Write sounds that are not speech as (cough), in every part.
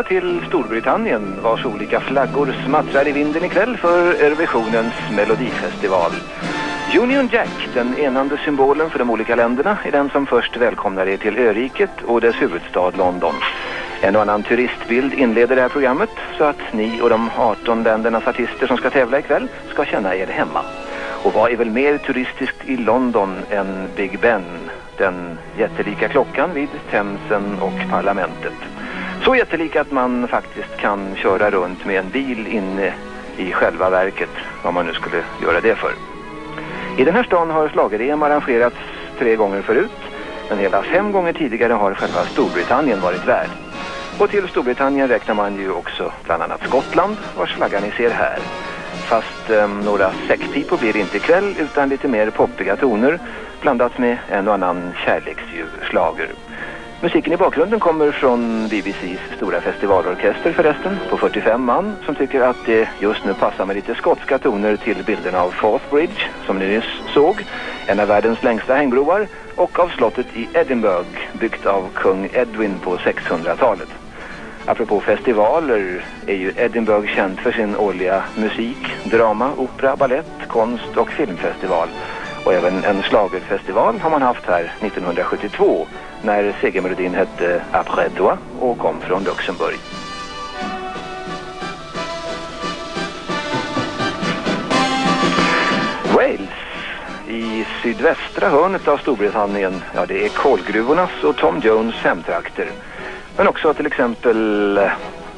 välkomna till Storbritannien vars olika flaggor smattrar i vinden ikväll för Eurovisionens melodifestival. Union Jack, den enande symbolen för de olika länderna, är den som först välkomnar er till öriket och dess huvudstad London. En och annan turistbild inleder det här programmet så att ni och de 18 ländernas artister som ska tävla ikväll ska känna er hemma. Och vad är väl mer turistiskt i London än Big Ben, den jättelika klockan vid Themsen och parlamentet. Så jättelik att man faktiskt kan köra runt med en bil inne i själva verket, vad man nu skulle göra det för. I den här stan har slagerem arrangerats tre gånger förut, men hela fem gånger tidigare har själva Storbritannien varit värd. Och till Storbritannien räknar man ju också bland annat Skottland, vars flagga ni ser här. Fast eh, några säckpipor blir det inte ikväll utan lite mer poppiga toner blandat med en och annan kärleksdjurslager. Musiken i bakgrunden kommer från BBCs stora festivalorkester förresten på 45 man som tycker att det just nu passar med lite skotska toner till bilderna av Forth Bridge som ni nyss såg, en av världens längsta hängbroar och av slottet i Edinburgh byggt av kung Edwin på 600-talet. Apropå festivaler är ju Edinburgh känt för sin årliga musik, drama, opera, ballett, konst och filmfestival. Och även en slagerfestival har man haft här 1972 när segermelodin hette Après toi och kom från Luxemburg. Wales i sydvästra hörnet av Storbritannien, ja det är kolgruvornas och Tom Jones hemtrakter. Men också till exempel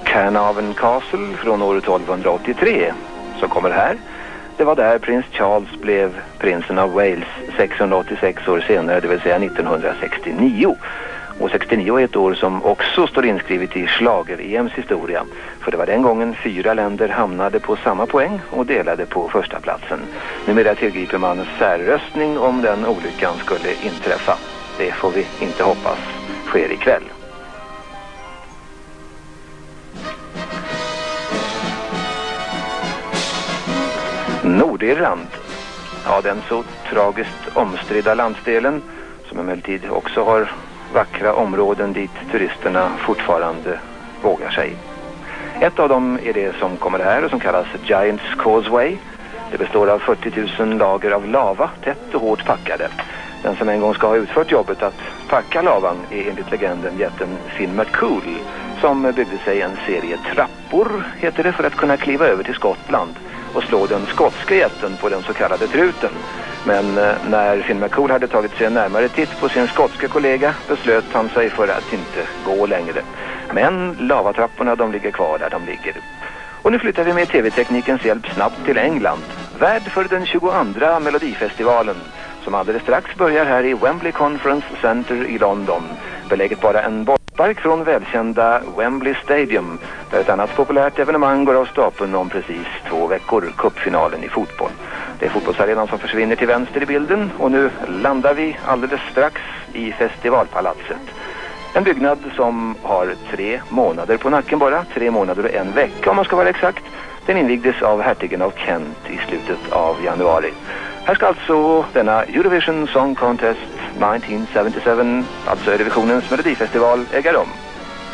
Carnarvon Castle från år 1283 som kommer här. Det var där prins Charles blev prinsen av Wales 686 år senare, det vill säga 1969. Och 69 är ett år som också står inskrivet i slager-EMs historia. För det var den gången fyra länder hamnade på samma poäng och delade på första platsen. Numera tillgriper man särröstning om den olyckan skulle inträffa. Det får vi inte hoppas sker ikväll. Nordirland. Ja, den så tragiskt omstridda landsdelen som emellertid också har vackra områden dit turisterna fortfarande vågar sig. Ett av dem är det som kommer här och som kallas Giants Causeway. Det består av 40 000 lager av lava, tätt och hårt packade. Den som en gång ska ha utfört jobbet att packa lavan är enligt legenden jätten Finn McCool som byggde sig en serie trappor, heter det, för att kunna kliva över till Skottland och slå den skotska jätten på den så kallade truten. Men eh, när Finn McCool hade tagit sig en närmare titt på sin skotska kollega beslöt han sig för att inte gå längre. Men lavatrapporna de ligger kvar där de ligger. Och nu flyttar vi med tv-teknikens hjälp snabbt till England. Värd för den 22 Melodifestivalen som alldeles strax börjar här i Wembley Conference Center i London. Beläget bara en boll. Spark från välkända Wembley Stadium där ett annat populärt evenemang går av stapeln om precis två veckor, cupfinalen i fotboll. Det är fotbollsarenan som försvinner till vänster i bilden och nu landar vi alldeles strax i festivalpalatset. En byggnad som har tre månader på nacken bara, tre månader och en vecka om man ska vara exakt. Den invigdes av hertigen av Kent i slutet av januari. Här ska alltså denna Eurovision Song Contest 1977, alltså Eurovisionens melodifestival, äga rum.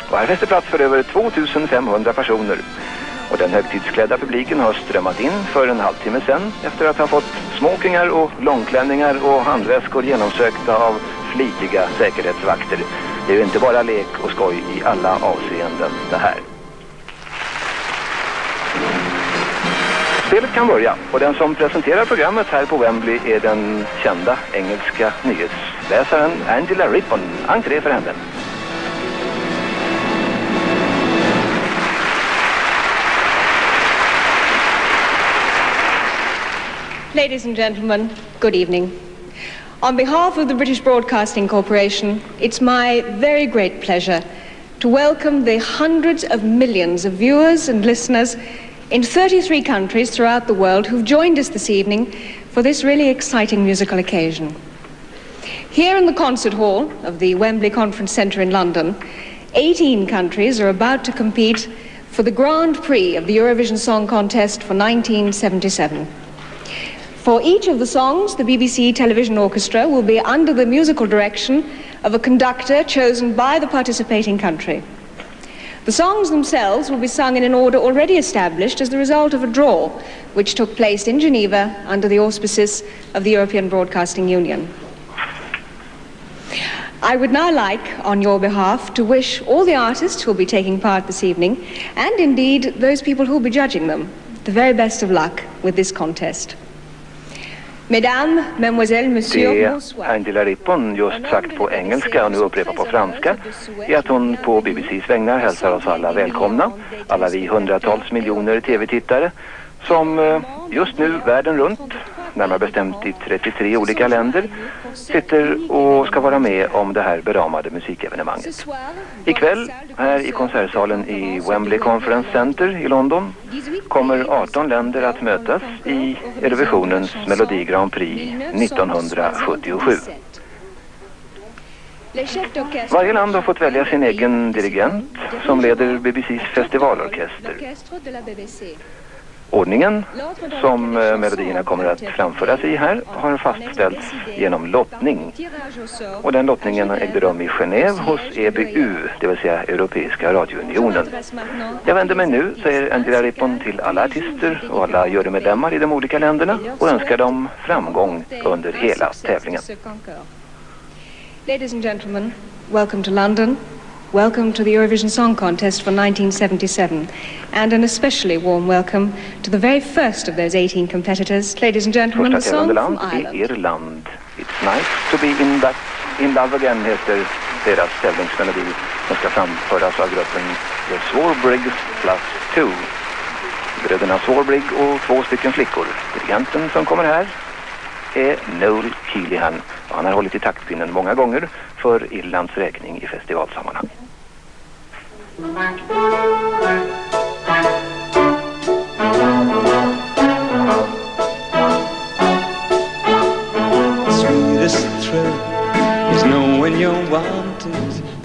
Och här finns det plats för över 2500 personer. Och den högtidsklädda publiken har strömmat in för en halvtimme sen efter att ha fått smokingar och långklänningar och handväskor genomsökta av flitiga säkerhetsvakter. Det är ju inte bara lek och skoj i alla avseenden det här. Spelet kan börja och den som presenterar programmet här på Wembley är den kända engelska nyhetsläsaren Angela Rippon. Entré för henne. Ladies and gentlemen, good evening. On behalf of the British Broadcasting Corporation, it's my very great pleasure to welcome the hundreds of millions of viewers and listeners in 33 countries throughout the world who've joined us this evening for this really exciting musical occasion. Here in the concert hall of the Wembley Conference Centre in London, 18 countries are about to compete for the Grand Prix of the Eurovision Song Contest for 1977. For each of the songs, the BBC Television Orchestra will be under the musical direction of a conductor chosen by the participating country. The songs themselves will be sung in an order already established as the result of a draw which took place in Geneva under the auspices of the European Broadcasting Union. I would now like, on your behalf, to wish all the artists who will be taking part this evening, and indeed those people who will be judging them, the very best of luck with this contest. Mesdames, Mademoiselles, Monsieur, Det bonsoir. Angela Rippon just sagt på engelska och nu upprepar på franska är att hon på BBCs vägnar hälsar oss alla välkomna. Alla vi hundratals miljoner tv-tittare som eh, just nu världen runt, närmare bestämt i 33 olika länder, sitter och ska vara med om det här beramade musikevenemanget. Ikväll här i konsertsalen i Wembley Conference Center i London kommer 18 länder att mötas i Eurovisionens Melodi Grand Prix 1977. Varje land har fått välja sin egen dirigent som leder BBCs festivalorkester. Ordningen som eh, melodierna kommer att framföras i här har fastställts genom lottning. Och den lottningen ägde rum i Genève hos EBU, det vill säga Europeiska radiounionen. Jag vänder mig nu, säger Angela Rippon, till alla artister och alla jurymedlemmar i de olika länderna och önskar dem framgång under hela tävlingen. Ladies and gentlemen, welcome to London. Welcome to the Eurovision Song Contest for 1977, and an especially warm welcome to the very first of those 18 competitors. Ladies and gentlemen, the song from land Ireland. Irland. It's nice to be in, that, in love again heter deras tävlingsmelodi som ska framföras av gruppen The Swarbriggs plus two. Bröderna Swarbrigg och två stycken flickor. Dirigenten som kommer här är Noel Keelihan. Han har hållit i taktpinnen många gånger för Irlands räkning i festivalsammanhang.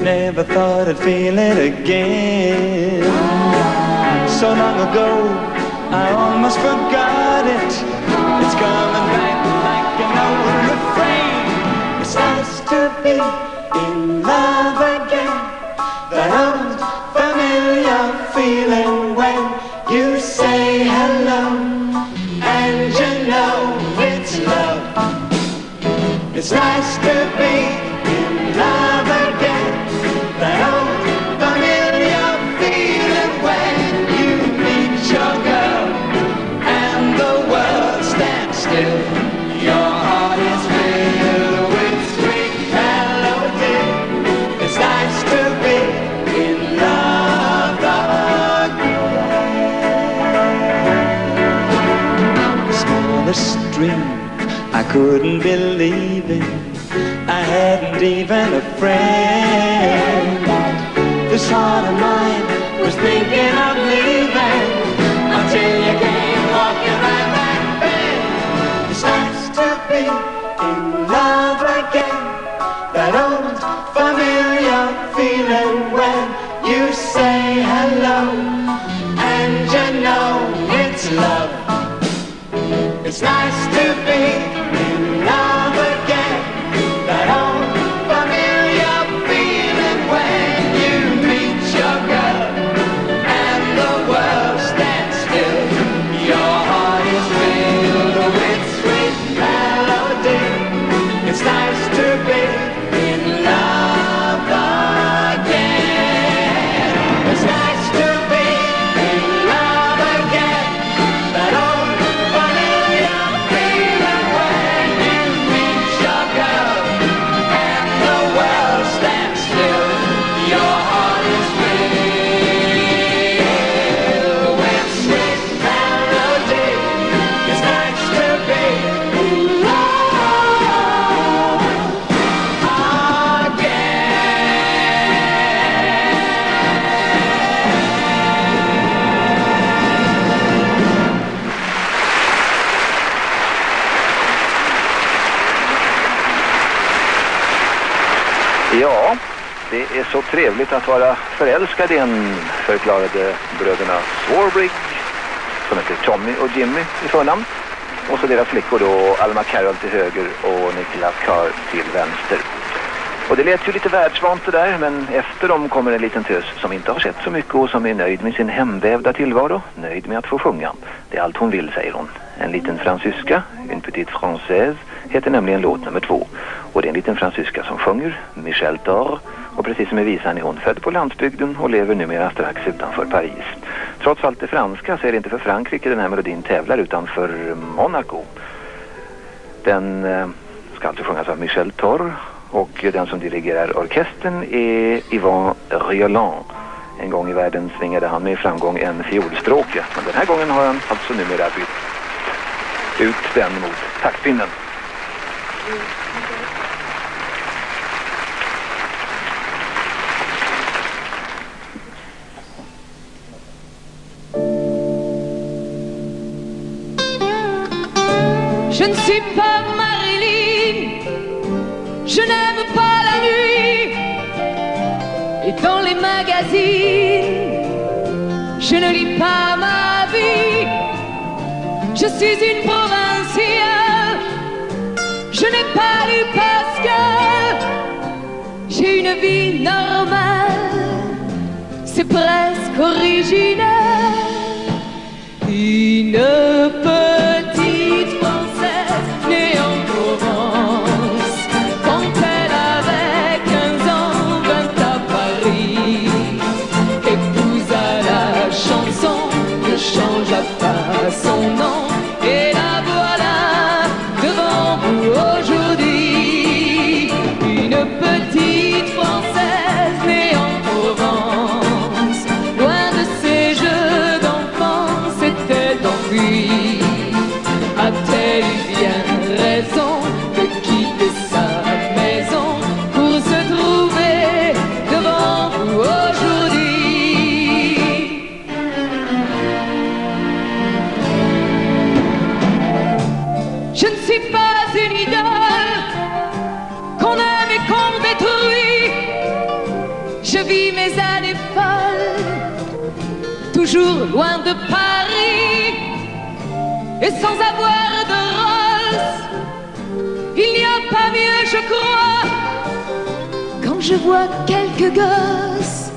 Never thought I'd feel it again. So long ago, I almost forgot it. It's coming back like an old refrain. It's nice to be in love couldn't believe it. I hadn't even a friend. This heart of mine was thinking of leaving så trevligt att vara förälskad i en, förklarade bröderna Swarbrick som heter Tommy och Jimmy i förnamn. Och så deras flickor då, Alma Carroll till höger och Nicola Carr till vänster. Och det lät ju lite världsvant det där, men efter dem kommer en liten tös som inte har sett så mycket och som är nöjd med sin hemvävda tillvaro, nöjd med att få sjunga. Det är allt hon vill, säger hon. En liten fransyska, une petite française, heter nämligen låt nummer två. Och det är en liten fransyska som sjunger, Michel Thor. Och precis som i visan är hon född på landsbygden och lever numera strax utanför Paris. Trots allt det franska så är det inte för Frankrike den här melodin tävlar utan för Monaco. Den eh, ska alltså sjungas av Michel Thor och den som dirigerar orkestern är Yvan Rioland. En gång i världen svingade han med framgång en fiolstråke. Men den här gången har han alltså numera bytt ut den mot taktpinnen. Pas Marilyn, je n'aime pas la nuit. Et dans les magazines, je ne lis pas ma vie. Je suis une provinciale, je n'ai pas lu Pascal. J'ai une vie normale, c'est presque original. Une petite Il n'y a pas mieux, je crois, quand je vois quelques gosses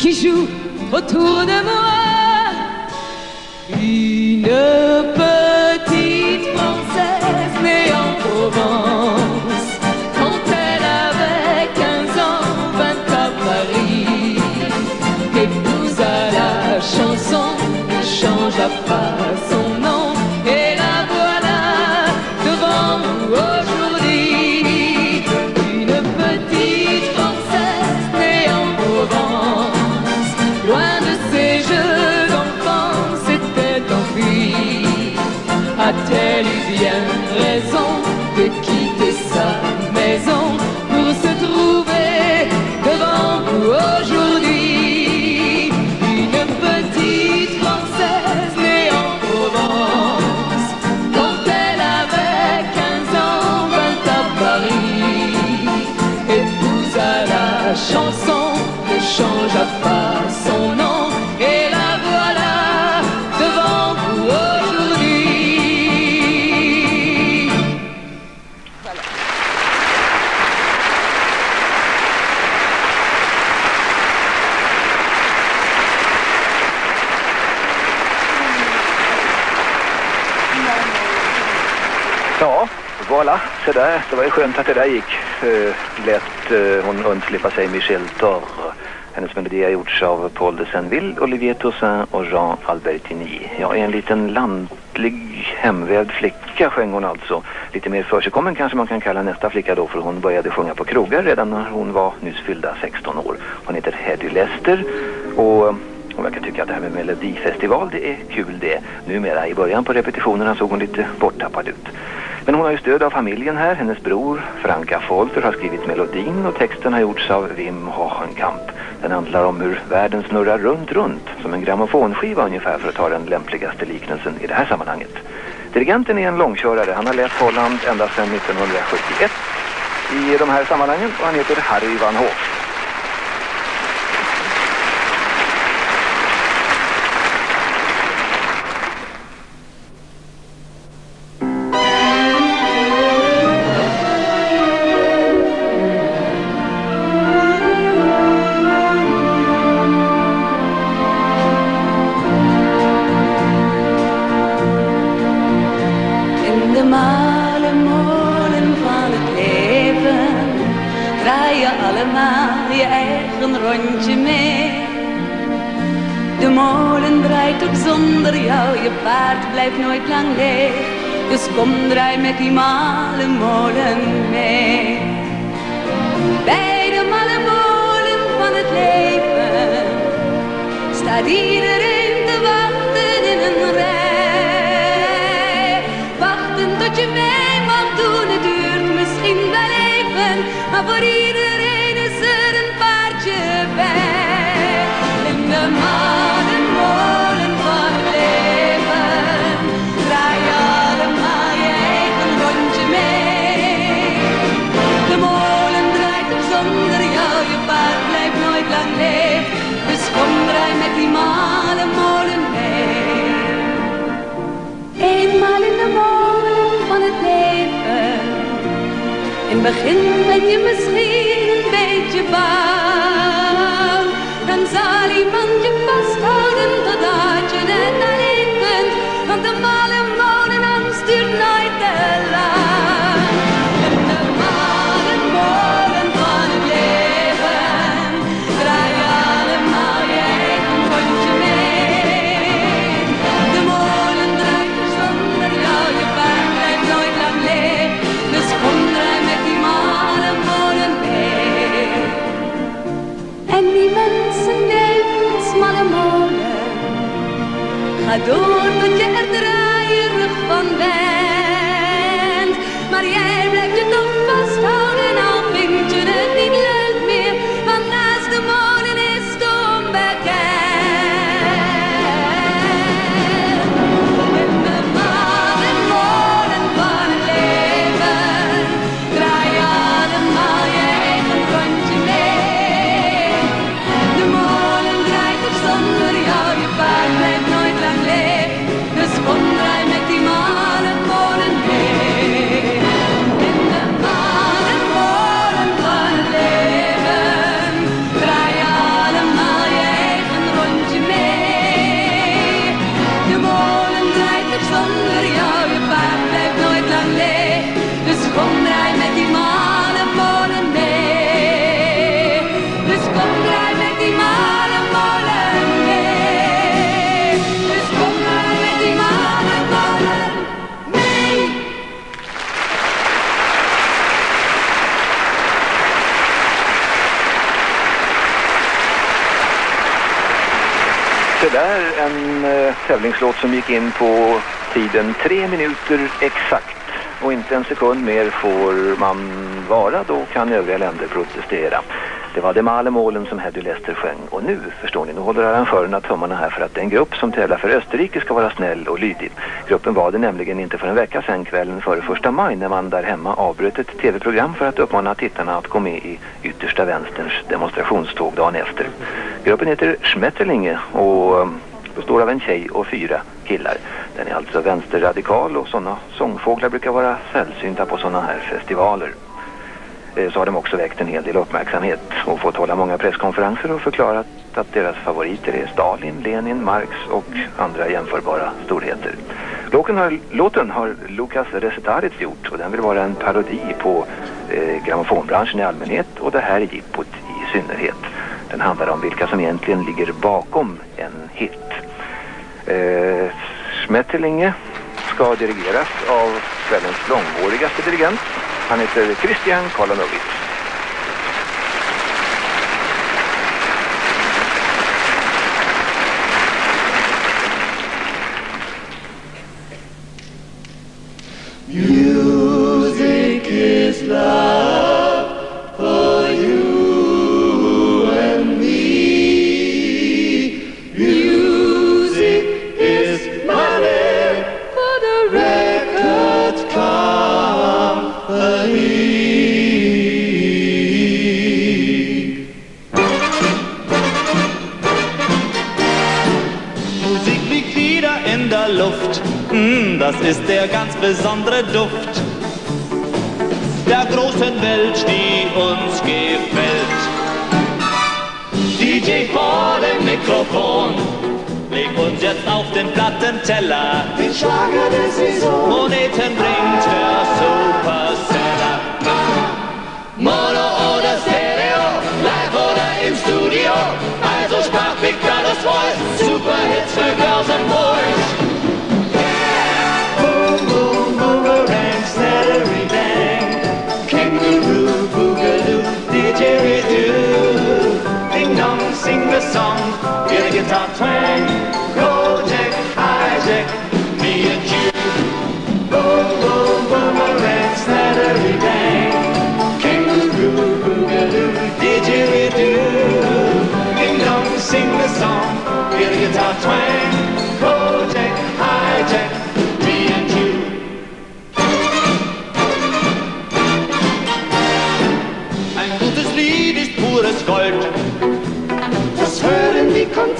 qui jouent autour de moi. Une petite Française née en Provence, quand elle avait 15 ans, vint à Paris, épousa la chanson, ne changea pas changea pas son nom, et la voilà devant vous aujourd'hui. Voilà. Ja, voilà. Så där. Det var ju skönt att det där gick. Eh, uh, lät uh, eh, hon undslippa sig Michel Torre. Hennes melodi har gjorts av Paul de Senville, Olivier Toussaint och Jean Albertini. Ja, en liten lantlig hemvävd flicka sjöng hon alltså. Lite mer försigkommen kanske man kan kalla nästa flicka då för hon började sjunga på krogar redan när hon var nyss fyllda 16 år. Hon heter Hedy Lester och eh, hon verkar tycka att det här med melodifestival det är kul det. Numera i början på repetitionerna såg hon lite borttappad ut. Men hon har ju stöd av familjen här. Hennes bror Franka Folter har skrivit melodin och texten har gjorts av Wim Hohenkamp. Den handlar om hur världen snurrar runt, runt. Som en grammofonskiva ungefär för att ta den lämpligaste liknelsen i det här sammanhanget. Dirigenten är en långkörare. Han har lett Holland ända sedan 1971 i de här sammanhangen och han heter Harry Van Hoff. Iedereen is er een paardje bij. In de malle begin ben je misschien een beetje bang. Dan zal iemand tävlingslåt som gick in på tiden tre minuter exakt. Och inte en sekund mer får man vara, då kan övriga länder protestera. Det var Demale målen som Heddy Lester sjöng. Och nu, förstår ni, nu håller arrangörerna tummarna här för att den grupp som tävlar för Österrike ska vara snäll och lydig. Gruppen var det nämligen inte för en vecka sedan kvällen före första maj när man där hemma avbröt ett tv-program för att uppmana tittarna att gå med i yttersta vänsterns demonstrationståg dagen efter. Gruppen heter Schmetterlinge och består av en tjej och fyra killar. Den är alltså vänsterradikal och sådana sångfåglar brukar vara sällsynta på sådana här festivaler. Eh, så har de också väckt en hel del uppmärksamhet och fått hålla många presskonferenser och förklarat att deras favoriter är Stalin, Lenin, Marx och andra jämförbara storheter. Låten har, låten har Lukas Resetaritz gjort och den vill vara en parodi på eh, grammofonbranschen i allmänhet och det här jippot i synnerhet. Den handlar om vilka som egentligen ligger bakom en hit. Eh, Schmetterlinge ska dirigeras av kvällens långvårigaste dirigent. Han heter Christian Kolonovic. Yeah. Hm, das ist der ganz besondere Duft der großen Welt, die uns gefällt. DJ vor dem Mikrofon, leg uns jetzt auf den Plattenteller den Schlager der Saison. Moneten bringt der Superseller. Mono oder Stereo, live oder im Studio, also sprach Big Brothers Voice, Superhits für Girls and Boys. didgeridoo. Ding dong, sing the song, get the guitar twang. Go Jack, hi Jack.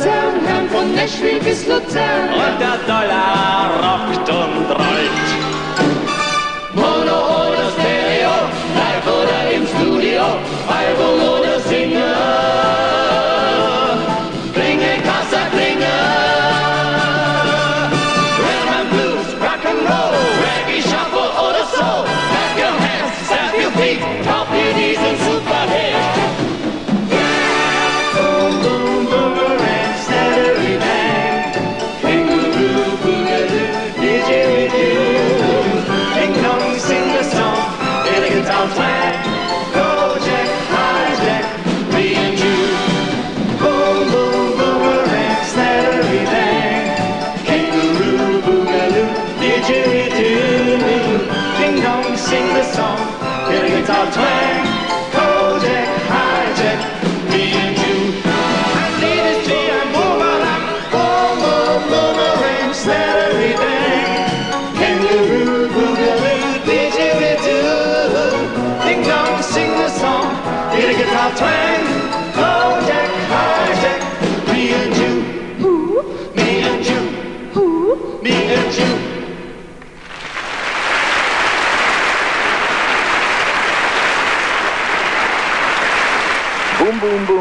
Herrn von Nashville bis Luzern. Und der Dollar rockt und rollt. Mono oder Stereo, live oder im Studio, Album oder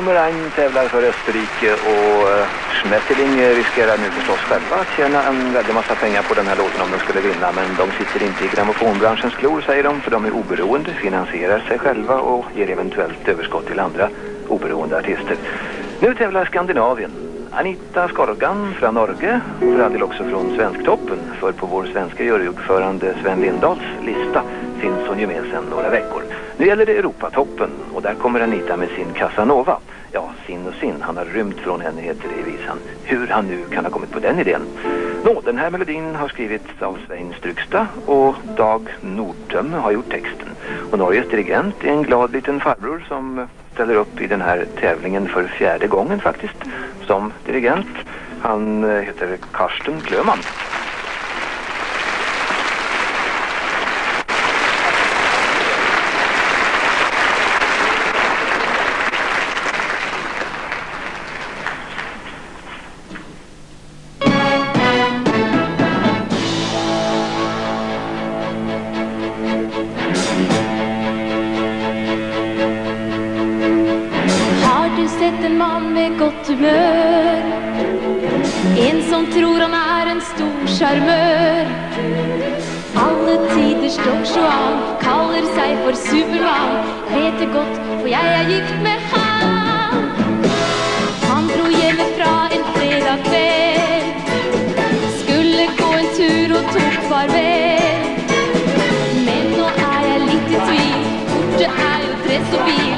Boom Boomerang tävlar för Österrike och eh, Schmetterling riskerar nu förstås själva att tjäna en väldig massa pengar på den här låten om de skulle vinna. Men de sitter inte i grammofonbranschens klor säger de för de är oberoende, finansierar sig själva och ger eventuellt överskott till andra oberoende artister. Nu tävlar Skandinavien. Anita Skorgan från Norge och för all del också från Svensktoppen. För på vår svenska juryordförande Sven Lindahls lista finns hon ju med sedan några veckor. Nu gäller det Europatoppen och där kommer Anita med sin Casanova. Ja, sin och sin. Han har rymt från henne heter det i visan. Hur han nu kan ha kommit på den idén. Nå, den här melodin har skrivits av Svein Stryksta och Dag Nordtömme har gjort texten. Och Norges dirigent är en glad liten farbror som ställer upp i den här tävlingen för fjärde gången faktiskt som dirigent. Han eh, heter Karsten Klöman. Tur og Men nå er jeg litt i tvil Borte er jo dress og bil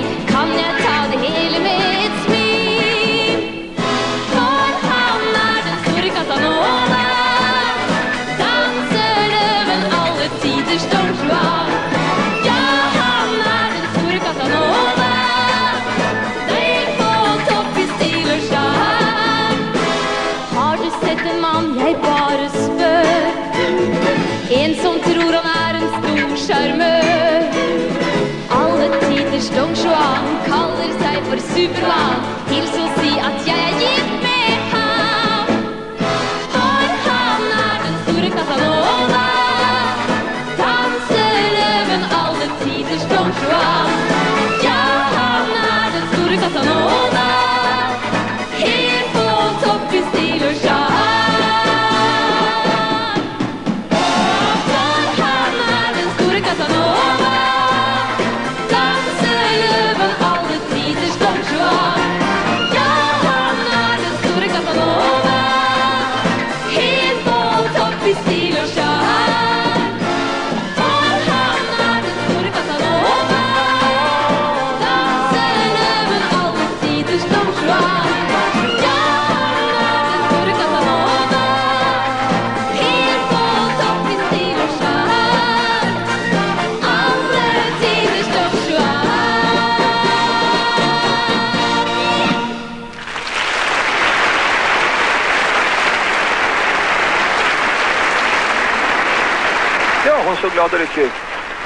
glad och lycklig.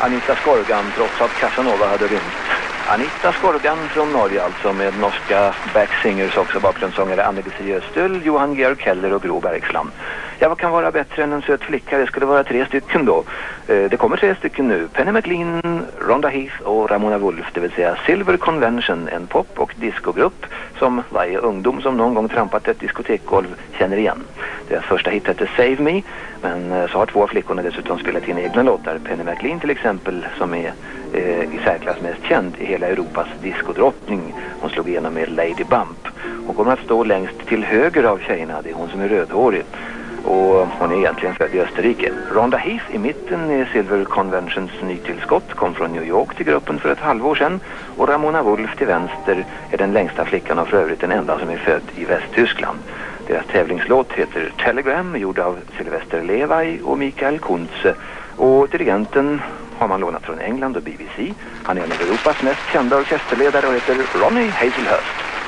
Anita Skorgan trots att Casanova hade rymt. Anita Skorgan från Norge alltså med norska backsingers också bakgrundssångare Anne-Lucia Östull, Johan Georg Keller och Gro Bergsland. Ja, vad kan vara bättre än en söt flicka? Det skulle vara tre stycken då. Eh, det kommer tre stycken nu. Penny McLean, Rhonda Heath och Ramona Wolf, det vill säga Silver Convention, en pop- och discogrupp som varje ungdom som någon gång trampat ett diskotekgolv känner igen. Deras första hit hette Save Me, men eh, så har två av flickorna dessutom spelat in egna låtar. Penny McLean till exempel, som är eh, i särklass mest känd i hela Europas diskodrottning. Hon slog igenom med Lady Bump. Hon kommer att stå längst till höger av tjejerna, det är hon som är rödhårig. Och hon är egentligen född i Österrike. Rhonda Heath i mitten är Silver Conventions nytillskott, kom från New York till gruppen för ett halvår sedan. Och Ramona Wolf till vänster är den längsta flickan och för övrigt den enda som är född i Västtyskland. Deras tävlingslåt heter Telegram, gjord av Sylvester Levi och Mikael Kuntze. Och dirigenten har man lånat från England och BBC. Han är en av Europas mest kända orkesterledare och heter Ronnie Hazelhurst.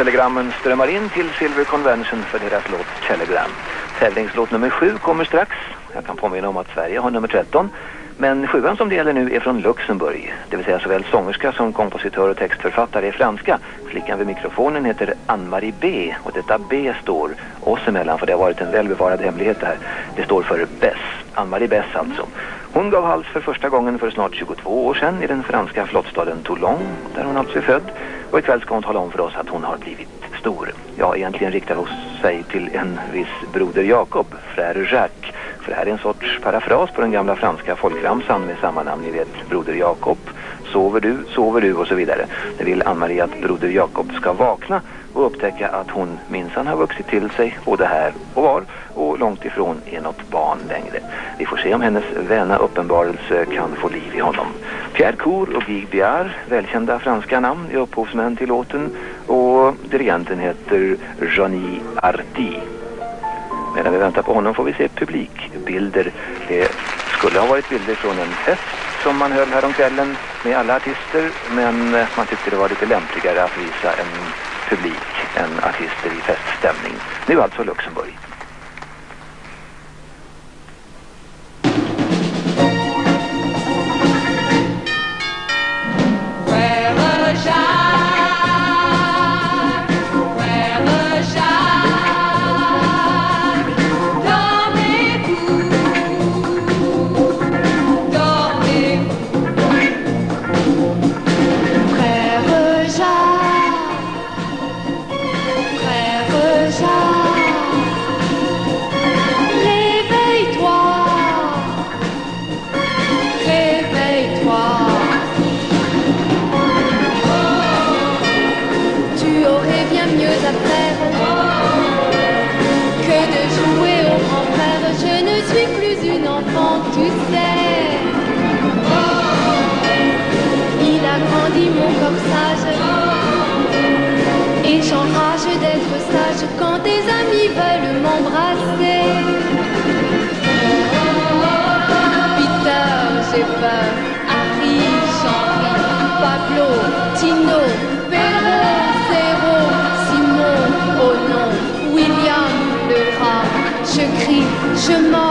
Telegrammen strömmar in till Silver Convention för deras låt Telegram. Tävlingslåt nummer sju kommer strax. Jag kan påminna om att Sverige har nummer 13. Men sjuan som det gäller nu är från Luxemburg. Det vill säga såväl sångerska som kompositör och textförfattare är franska. Flickan vid mikrofonen heter Ann-Marie B. Och detta B står oss emellan för det har varit en välbevarad hemlighet det här. Det står för Bess. Ann-Marie Bess alltså. Hon gav hals för första gången för snart 22 år sedan i den franska flottstaden Toulon, där hon alltså är född. Och ikväll ska hon tala om för oss att hon har blivit stor. Ja, egentligen riktar hon sig till en viss broder Jakob, frère Jacques. För det här är en sorts parafras på den gamla franska folkramsan med samma namn, ni vet, broder Jakob. Sover du, sover du och så vidare. Det vill Ann-Marie att broder Jakob ska vakna och upptäcka att hon minsann har vuxit till sig både här och var och långt ifrån är något barn längre. Vi får se om hennes väna uppenbarelse kan få liv i honom. Pierre Cour och Guy Biard, välkända franska namn, är upphovsmän till låten och dirigenten heter Johnny Arti. Medan vi väntar på honom får vi se publikbilder. Det skulle ha varit bilder från en fest som man höll häromkvällen kvällen med alla artister men man tyckte det var lite lämpligare att visa en publik än artister i feststämning. Nu alltså Luxemburg. your.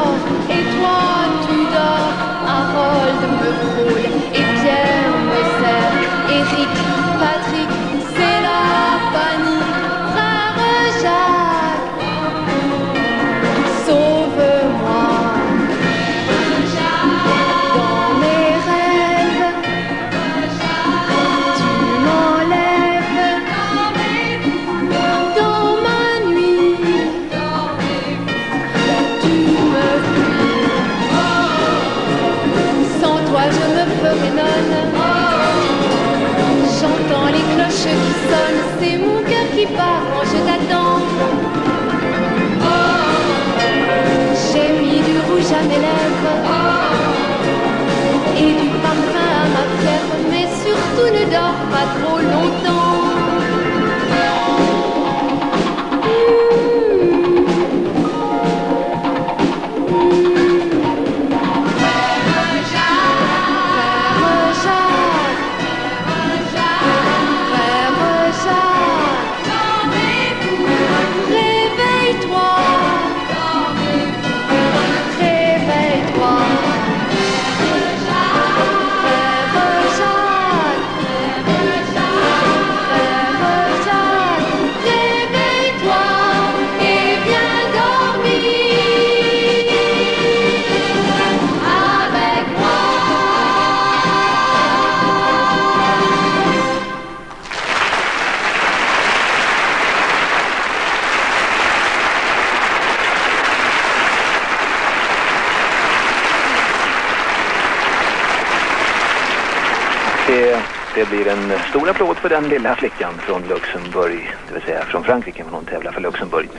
En stor applåd för den lilla flickan från Luxemburg, det vill säga från Frankrike, men hon tävlar för Luxemburg.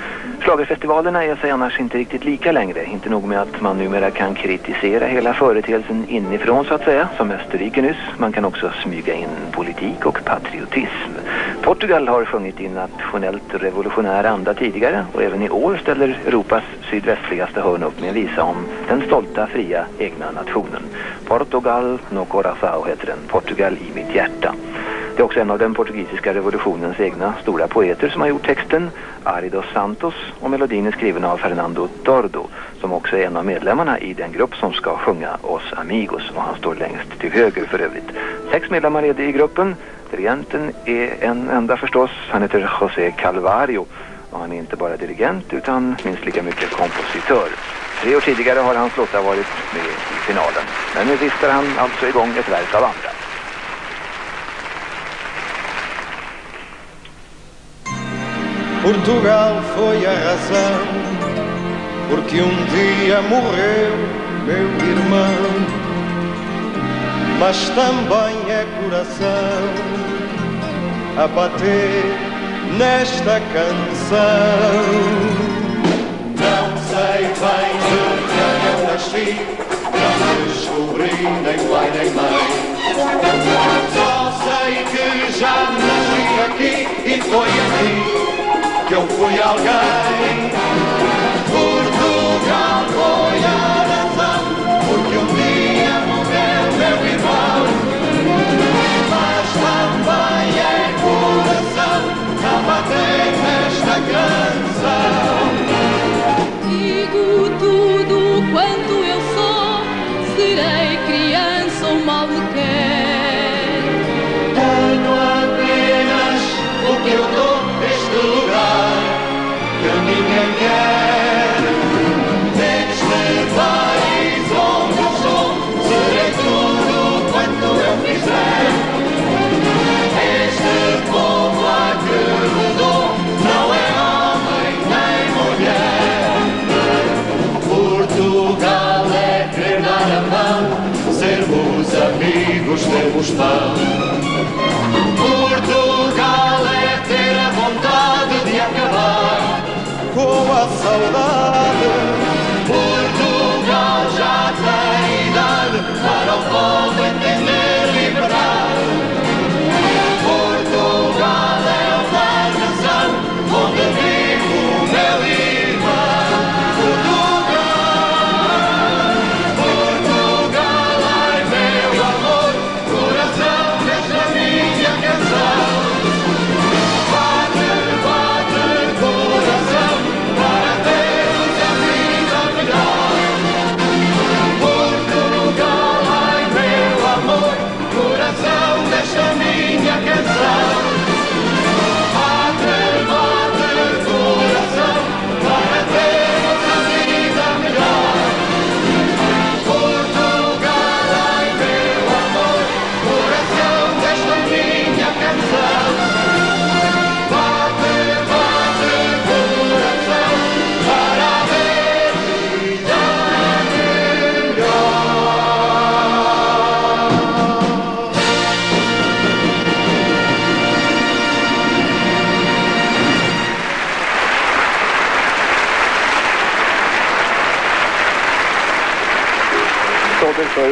Schlagerfestivalerna är sig annars inte riktigt lika längre. Inte nog med att man numera kan kritisera hela företeelsen inifrån så att säga, som Österrike nyss. Man kan också smyga in politik och patriotism. Portugal har sjungit i nationellt revolutionär anda tidigare och även i år ställer Europas sydvästligaste hörn upp med en visa om den stolta, fria, egna nationen. Portugal no coração heter den, Portugal i mitt hjärta. Det är också en av den portugisiska revolutionens egna stora poeter som har gjort texten, Aridos Santos, och melodin är skriven av Fernando Tordo, som också är en av medlemmarna i den grupp som ska sjunga Os Amigos, och han står längst till höger för övrigt. Sex medlemmar är det i gruppen, dirigenten är en enda förstås, han heter José Calvario, och han är inte bara dirigent utan minst lika mycket kompositör. Tre år tidigare har hans låtar varit med i finalen, men nu vistar han alltså igång ett verk av andra. Portugal foi a razão, porque um dia morreu meu irmão, mas também é coração a bater nesta canção. Não sei bem de quem eu nasci, não descobri nem pai nem mãe. Só sei que já nasci aqui e foi aqui 永不要改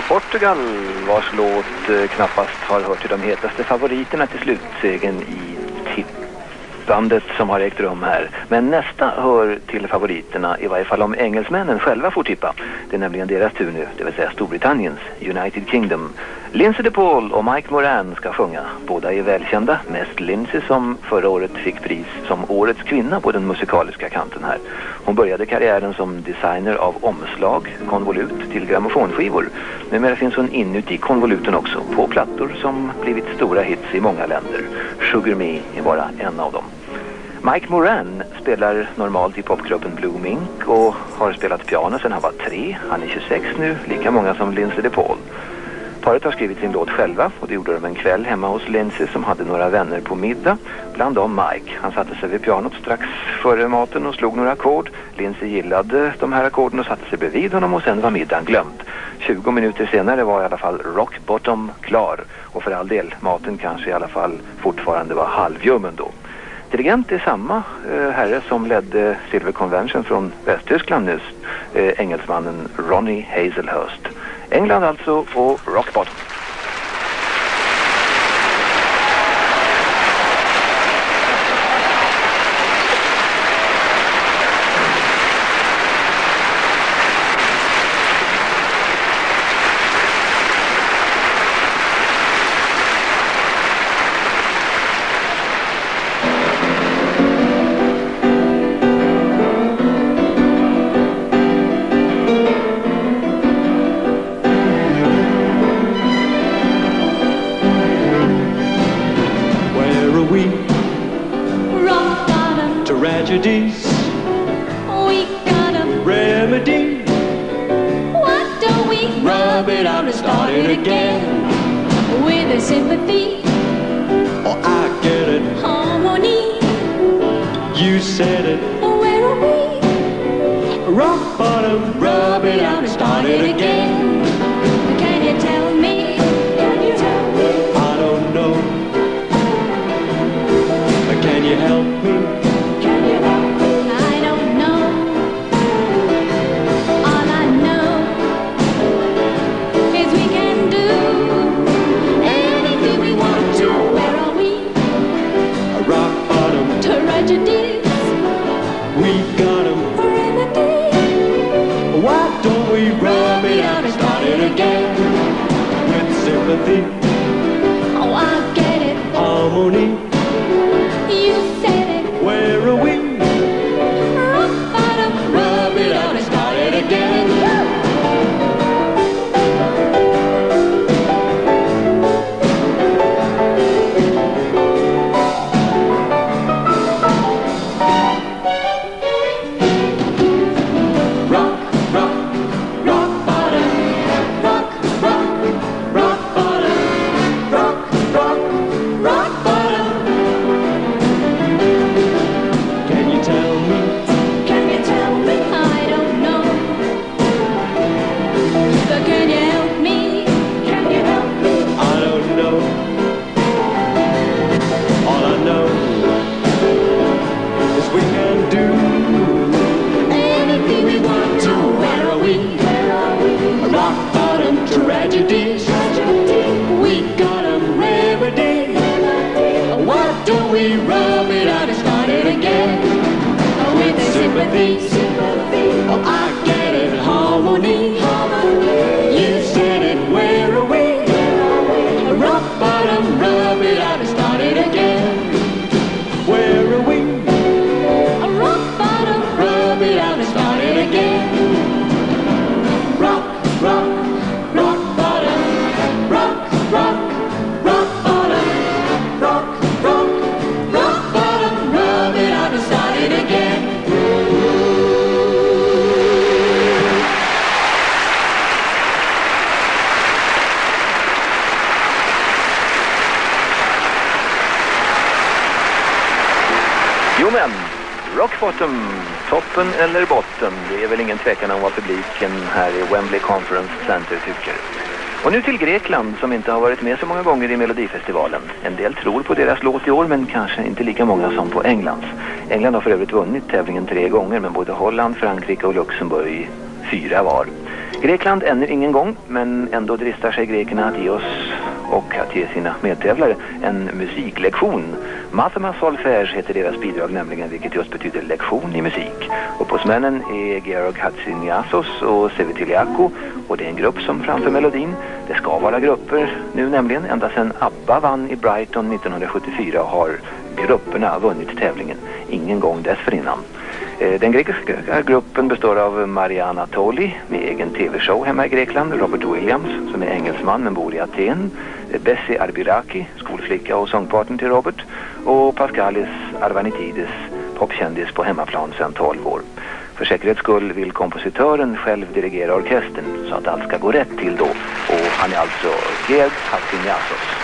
Portugal vars låt eh, knappast har hört till de hetaste favoriterna till slutsegen i tippandet som har ägt rum här. Men nästa hör till favoriterna, i varje fall om engelsmännen själva får tippa. Det är nämligen deras tur nu, det vill säga Storbritanniens, United Kingdom. Lindsay DePaul och Mike Moran ska sjunga. Båda är välkända, mest Lindsay som förra året fick pris som årets kvinna på den musikaliska kanten här. Hon började karriären som designer av omslag, konvolut till grammofonskivor. Numera finns hon inuti konvoluten också, på plattor som blivit stora hits i många länder. Sugar Me är bara en av dem. Mike Moran spelar normalt i popgruppen Blue Mink och har spelat piano sedan han var tre. Han är 26 nu, lika många som Lindsay DePaul. Paret har skrivit sin låt själva och det gjorde de en kväll hemma hos Lindsay som hade några vänner på middag. Bland dem Mike. Han satte sig vid pianot strax före maten och slog några ackord. Lindsay gillade de här ackorden och satte sig bredvid honom och sen var middagen glömd. 20 minuter senare var i alla fall Rock Bottom klar. Och för all del, maten kanske i alla fall fortfarande var halvljummen då. Dirigent är samma eh, herre som ledde Silver Convention från Västtyskland nyss, eh, engelsmannen Ronnie Hazelhurst. England alltså och Rock Bottom. We? Rock bottom, Tragedies, we got 'em. remedy. Why don't we Rub it out and start it again. With a sympathy, Oh, I get it. harmony, You You said it. Where are we? Rock bottom. Rub it out and start it again. Tvekan om vad publiken här i Wembley Conference Center tycker. Och nu till Grekland som inte har varit med så många gånger i Melodifestivalen. En del tror på deras låt i år men kanske inte lika många som på Englands. England har för övrigt vunnit tävlingen tre gånger men både Holland, Frankrike och Luxemburg fyra var. Grekland ännu ingen gång men ändå dristar sig grekerna att ge oss och att ge sina medtävlare en musiklektion. Mathema Solfège heter deras bidrag nämligen vilket just betyder lektion i musik. Upphovsmännen är Georg Hatziniasos och Sevitiliako och det är en grupp som framför melodin. Det ska vara grupper nu nämligen. Ända sedan ABBA vann i Brighton 1974 har grupperna vunnit tävlingen. Ingen gång dessförinnan. Eh, den grekiska gruppen består av Mariana Toli med egen tv-show hemma i Grekland, Robert Williams som är engelsman men bor i Aten, eh, Bessie Arbiraki, skolflicka och sångpartner till Robert och Pascalis Arvanitidis, popkändis på hemmaplan sedan 12 år. För säkerhets skull vill kompositören själv dirigera orkestern så att allt ska gå rätt till då. Och han är alltså Gerd Hassin Jassos.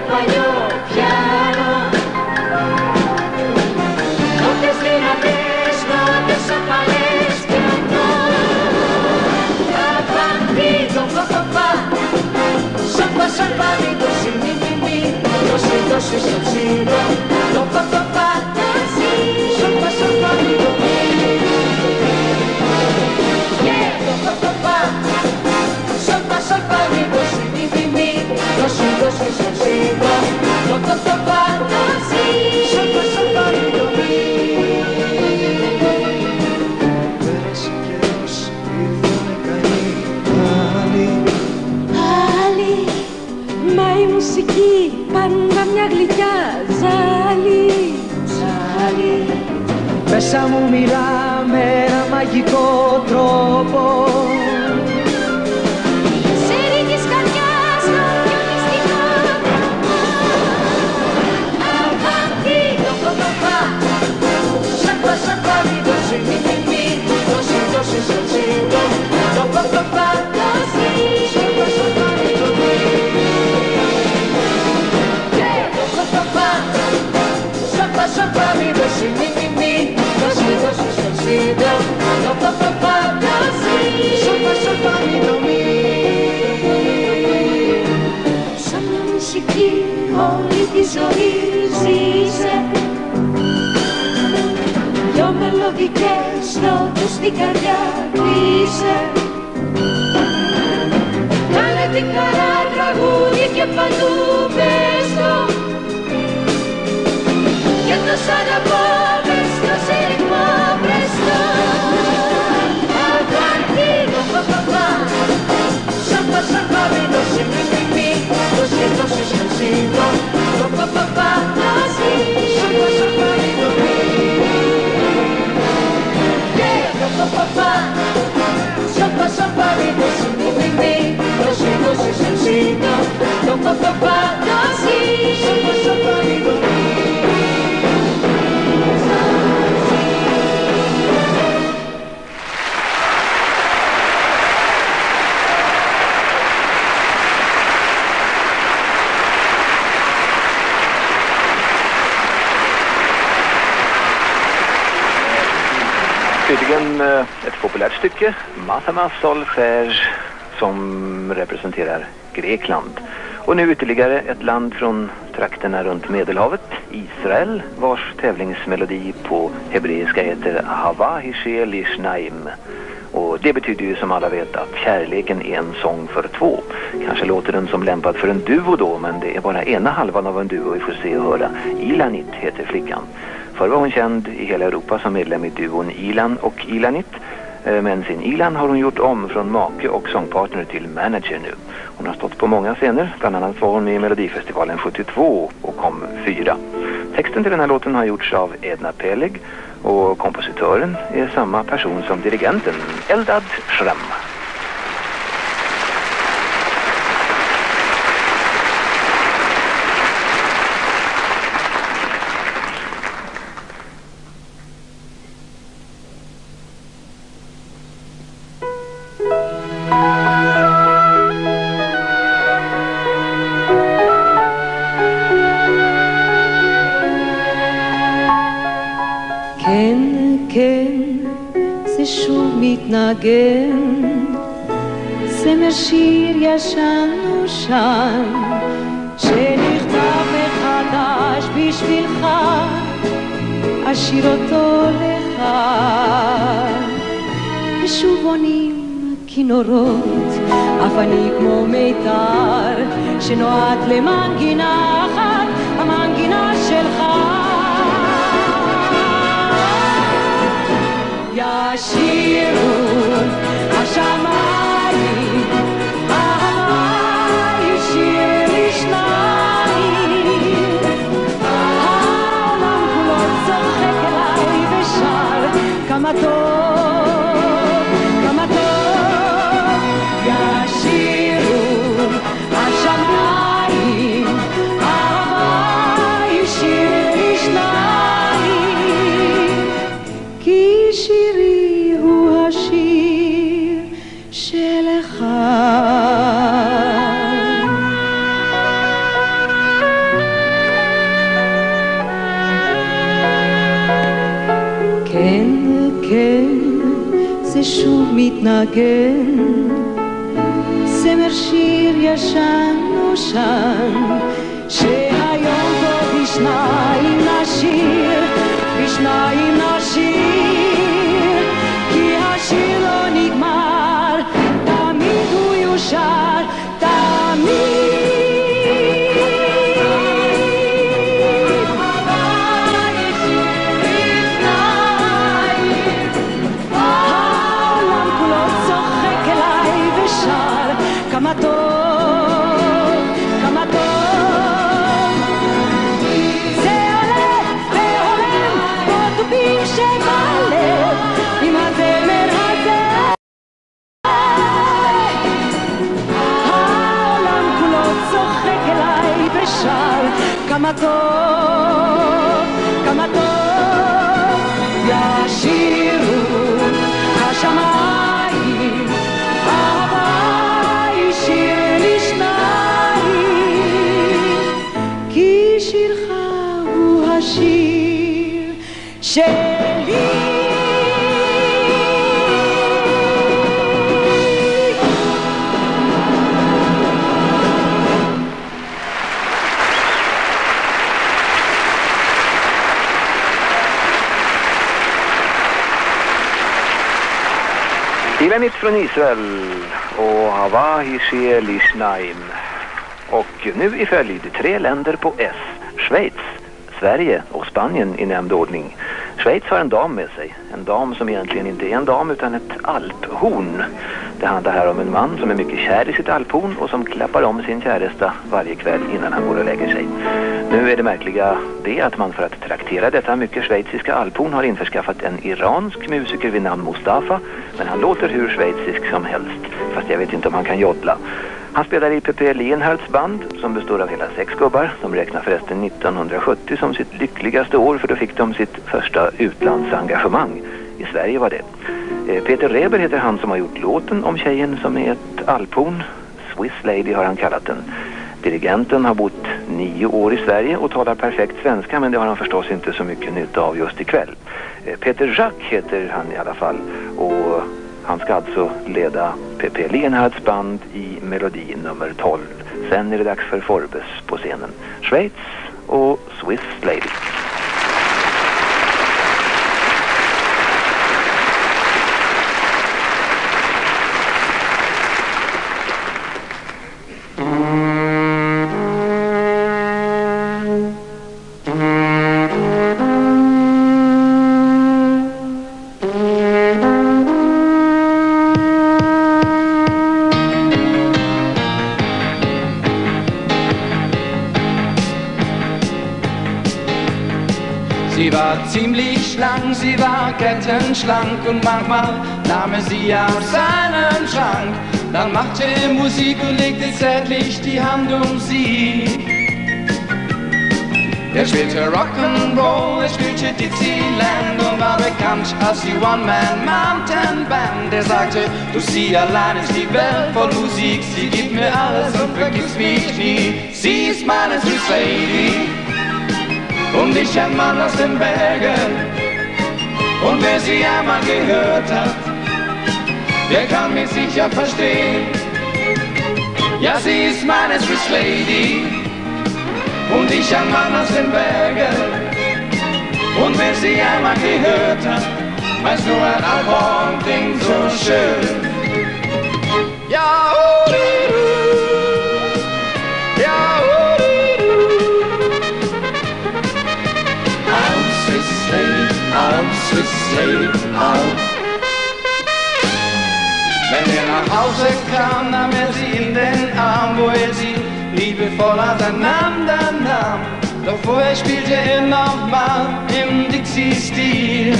γύρω Μέσα μου μιλά με ένα μαγικό τρόπο. Σε παντού πες το. Και το σ' αγαπώ 什么比都是 mi mi mi 那些都是相信的多么什么什么 yeah 要什么什么你明明多什么什么 Tydligen eh, ett populärt stycke, Mathamas Solfège, som representerar Grekland. Och nu ytterligare ett land från trakterna runt Medelhavet, Israel, vars tävlingsmelodi på hebreiska heter Hava Hishel Ishnaim. Och det betyder ju som alla vet att kärleken är en sång för två. Kanske låter den som lämpad för en duo då, men det är bara ena halvan av en duo vi får se och höra. Ilanit heter flickan. Förr var hon känd i hela Europa som medlem i duon Ilan och Ilanit. Eh, men sin Ilan har hon gjort om från make och sångpartner till manager nu. Hon har stått på många scener, bland annat var hon med i Melodifestivalen 72 och kom fyra. Texten till den här låten har gjorts av Edna Pelig och kompositören är samma person som dirigenten, Eldad Schramm. ישן נושן, שנכתב מחדש בשבילך, אשיר אותו לך. ושוב עונים כינורות, אבנים כמו מיתר, שנועד למנגינה אחת, המנגינה שלך. ישירו השמיים, zapatos. מתנגן, זמר שיר ישן נושן, Kjellin Ilanit från Israel och Havahi Lisnaim. Och nu i följd tre länder på S. Schweiz, Sverige och Spanien i nämnd ordning. Schweiz har en dam med sig. En dam som egentligen inte är en dam utan ett alphorn. Det handlar här om en man som är mycket kär i sitt alphorn och som klappar om sin käresta varje kväll innan han går och lägger sig. Nu är det märkliga det att man för att traktera detta mycket schweiziska alphorn har införskaffat en iransk musiker vid namn Mustafa. Men han låter hur schweizisk som helst, fast jag vet inte om han kan joddla. Han spelar i Pepe Lienhards band som består av hela sex gubbar. De räknar förresten 1970 som sitt lyckligaste år för då fick de sitt första utlandsengagemang. I Sverige var det. Eh, Peter Reber heter han som har gjort låten om tjejen som är ett alphorn. Swiss Lady har han kallat den. Dirigenten har bott nio år i Sverige och talar perfekt svenska men det har han förstås inte så mycket nytta av just ikväll. Eh, Peter Jack heter han i alla fall och han ska alltså leda P.P. Lienhards band i melodi nummer 12. Sen är det dags för Forbes på scenen. Schweiz och Swiss Lady. Ziemlich schlank, sie war kettenschlank und manchmal nahm er sie aus seinem Schrank. Dann machte er Musik und legte zärtlich die Hand um sie. Er spielte Rock'n'Roll, er spielte Dixieland und war bekannt als die One-Man-Mountain-Band. Er sagte, du sie allein ist die Welt voll Musik, sie gibt mir alles und vergisst mich nie. Sie ist meine Swiss Lady und ich ein Mann aus den Bergen. Und wer sie einmal gehört hat, der kann mich sicher verstehen. Ja, sie ist meine Swiss Lady und ich ein Mann aus den Bergen. Und wer sie einmal gehört hat, weiß nur ein Alphorn klingt so schön. Hause kam, nahm er sie in den Arm, wo er sie liebevoll auseinander nahm. Doch vorher spielte er nochmal im Dixie-Stil.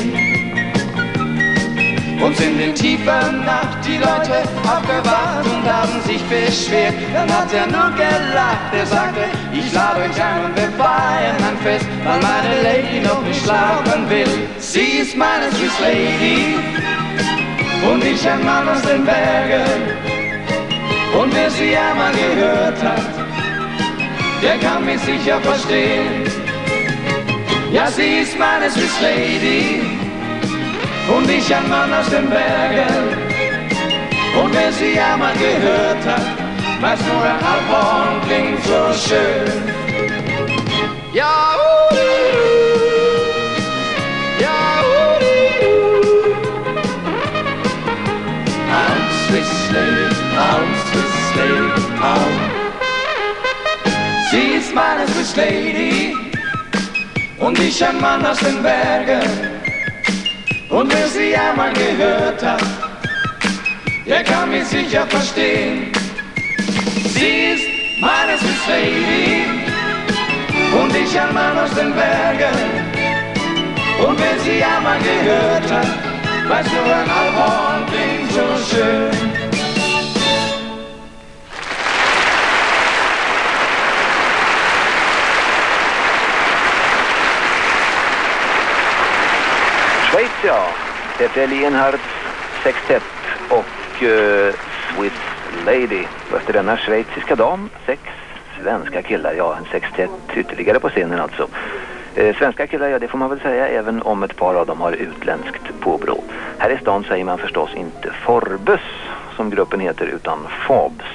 Und in den tiefen Nacht die Leute aufgewacht und haben sich beschwert. Dann hat er nur gelacht, er sagte, ich lade euch ein und wir feiern ein Fest, weil meine Lady noch nicht schlafen will. Sie ist meine Swiss Lady und ich ein Mann aus den Bergen. Und wer sie einmal gehört hat, der kann mich sicher verstehen. Ja, sie ist meine Swiss Lady und ich ein Mann aus den Bergen. Und wer sie einmal gehört hat, weiß nur ein Alphorn klingt so schön. Ja, uridu, I'm Sie ist meine Swiss Lady und ich ein Mann aus den Bergen. Und wer sie einmal gehört hat, der kann mich sicher verstehen. Sie ist meine Swiss Lady und ich ein Mann aus den Bergen. Und wer sie einmal gehört hat, weiß nur ein Alphorn klingt so schön. Ja. Peter Lienhardt Sextett och uh, Swiss Lady. Och efter denna schweiziska dam, sex svenska killar. Ja, en sextett ytterligare på scenen alltså. Eh, svenska killar, ja det får man väl säga även om ett par av dem har utländskt påbrå. Här i stan säger man förstås inte Forbes som gruppen heter utan Fobs.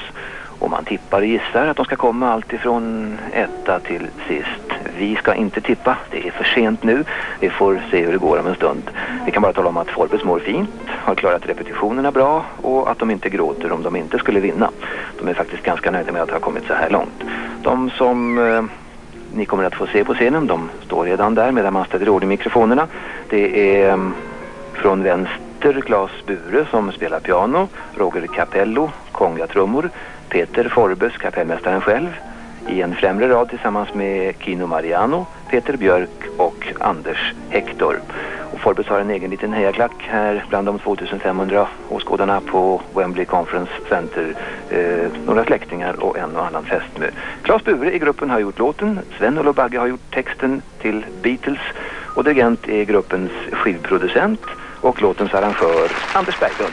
Och man tippar och gissar att de ska komma allt ifrån etta till sist. Vi ska inte tippa, det är för sent nu. Vi får se hur det går om en stund. Vi kan bara tala om att Forbes mår fint, har klarat repetitionerna bra och att de inte gråter om de inte skulle vinna. De är faktiskt ganska nöjda med att ha kommit så här långt. De som eh, ni kommer att få se på scenen, de står redan där medan man ställer ordning mikrofonerna. Det är eh, från vänster Claes Bure som spelar piano, Roger Capello, kongatrummor, Peter Forbes, kapellmästaren själv, i en främre rad tillsammans med Kino Mariano, Peter Björk och Anders Hector. Och Forbes har en egen liten hejaklack här bland de 2500 åskådarna på Wembley Conference Center. Eh, några släktingar och en och annan fästmö. Claes Bure i gruppen har gjort låten, Sven-Olof Bagge har gjort texten till Beatles och dirigent är gruppens skivproducent och låtens arrangör Anders Berglund.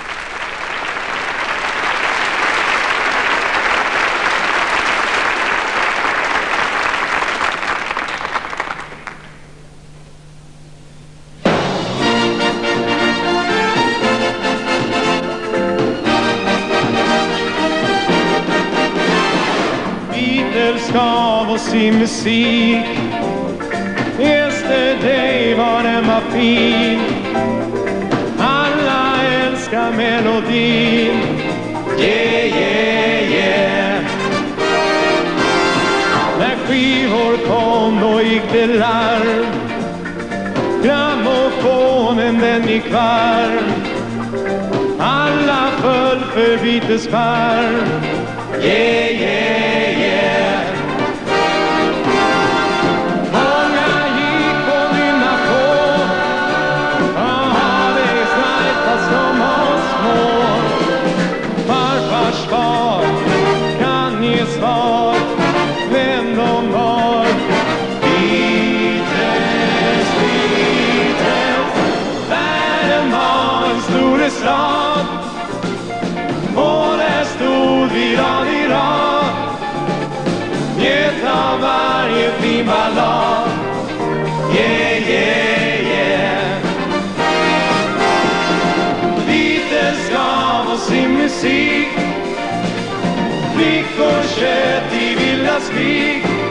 Beatles gav oss sin musik då larm Grammofonen den gick varm Alla föll för Beatles yeah, yeah i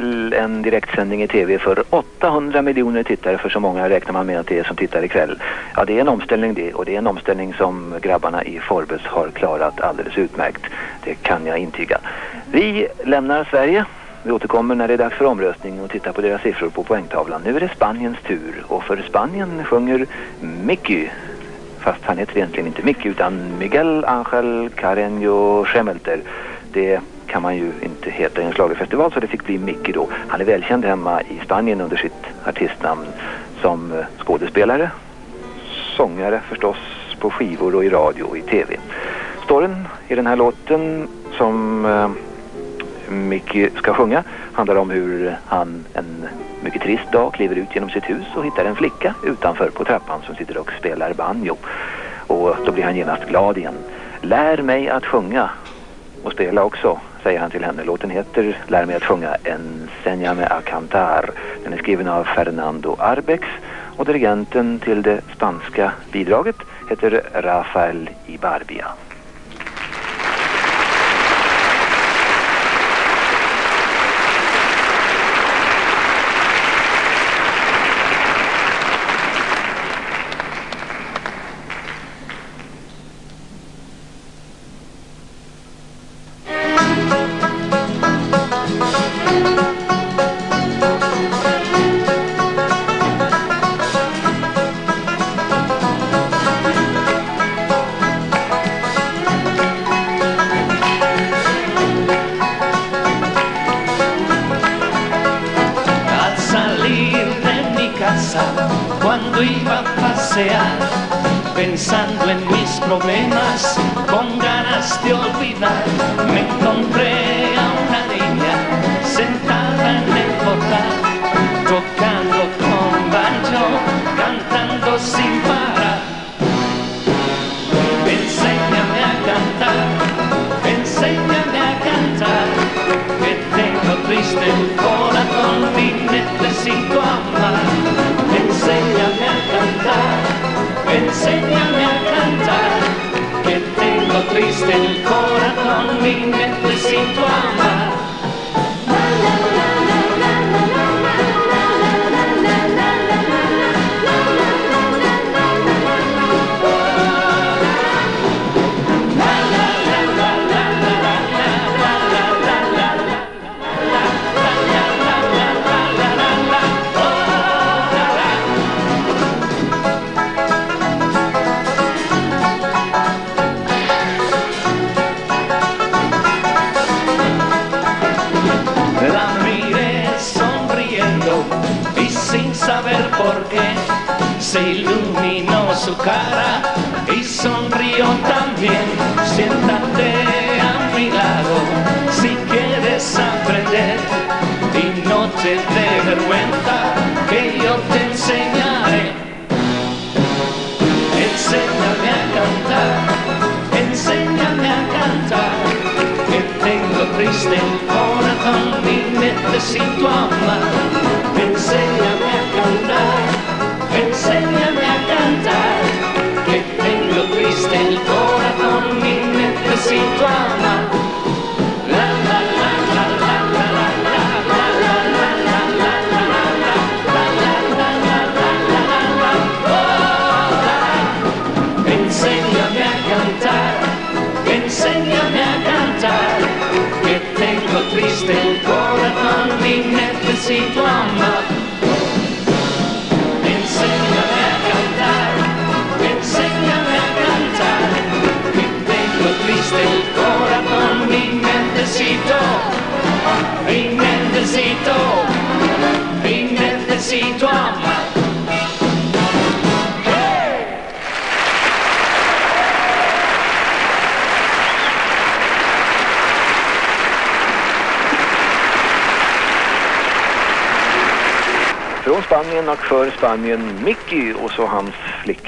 till en direktsändning i tv för 800 miljoner tittare för så många räknar man med att det är som tittar ikväll. Ja, det är en omställning det och det är en omställning som grabbarna i Forbes har klarat alldeles utmärkt. Det kan jag intyga. Vi lämnar Sverige. Vi återkommer när det är dags för omröstning och tittar på deras siffror på poängtavlan. Nu är det Spaniens tur och för Spanien sjunger Mickey fast han heter egentligen inte Mickey utan Miguel Angel Carreño Schemelter. Det kan man ju inte heta i en schlagerfestival så det fick bli Mickey då. Han är välkänd hemma i Spanien under sitt artistnamn som eh, skådespelare, sångare förstås på skivor och i radio och i tv. Storyn i den här låten som eh, Mickey ska sjunga handlar om hur han en mycket trist dag kliver ut genom sitt hus och hittar en flicka utanför på trappan som sitter och spelar banjo. Och då blir han genast glad igen. Lär mig att sjunga och spela också, säger han till henne. Låten heter Lär mig att sjunga Enseñame a cantar. Den är skriven av Fernando Arbex och dirigenten till det spanska bidraget heter Rafael Ibarbia.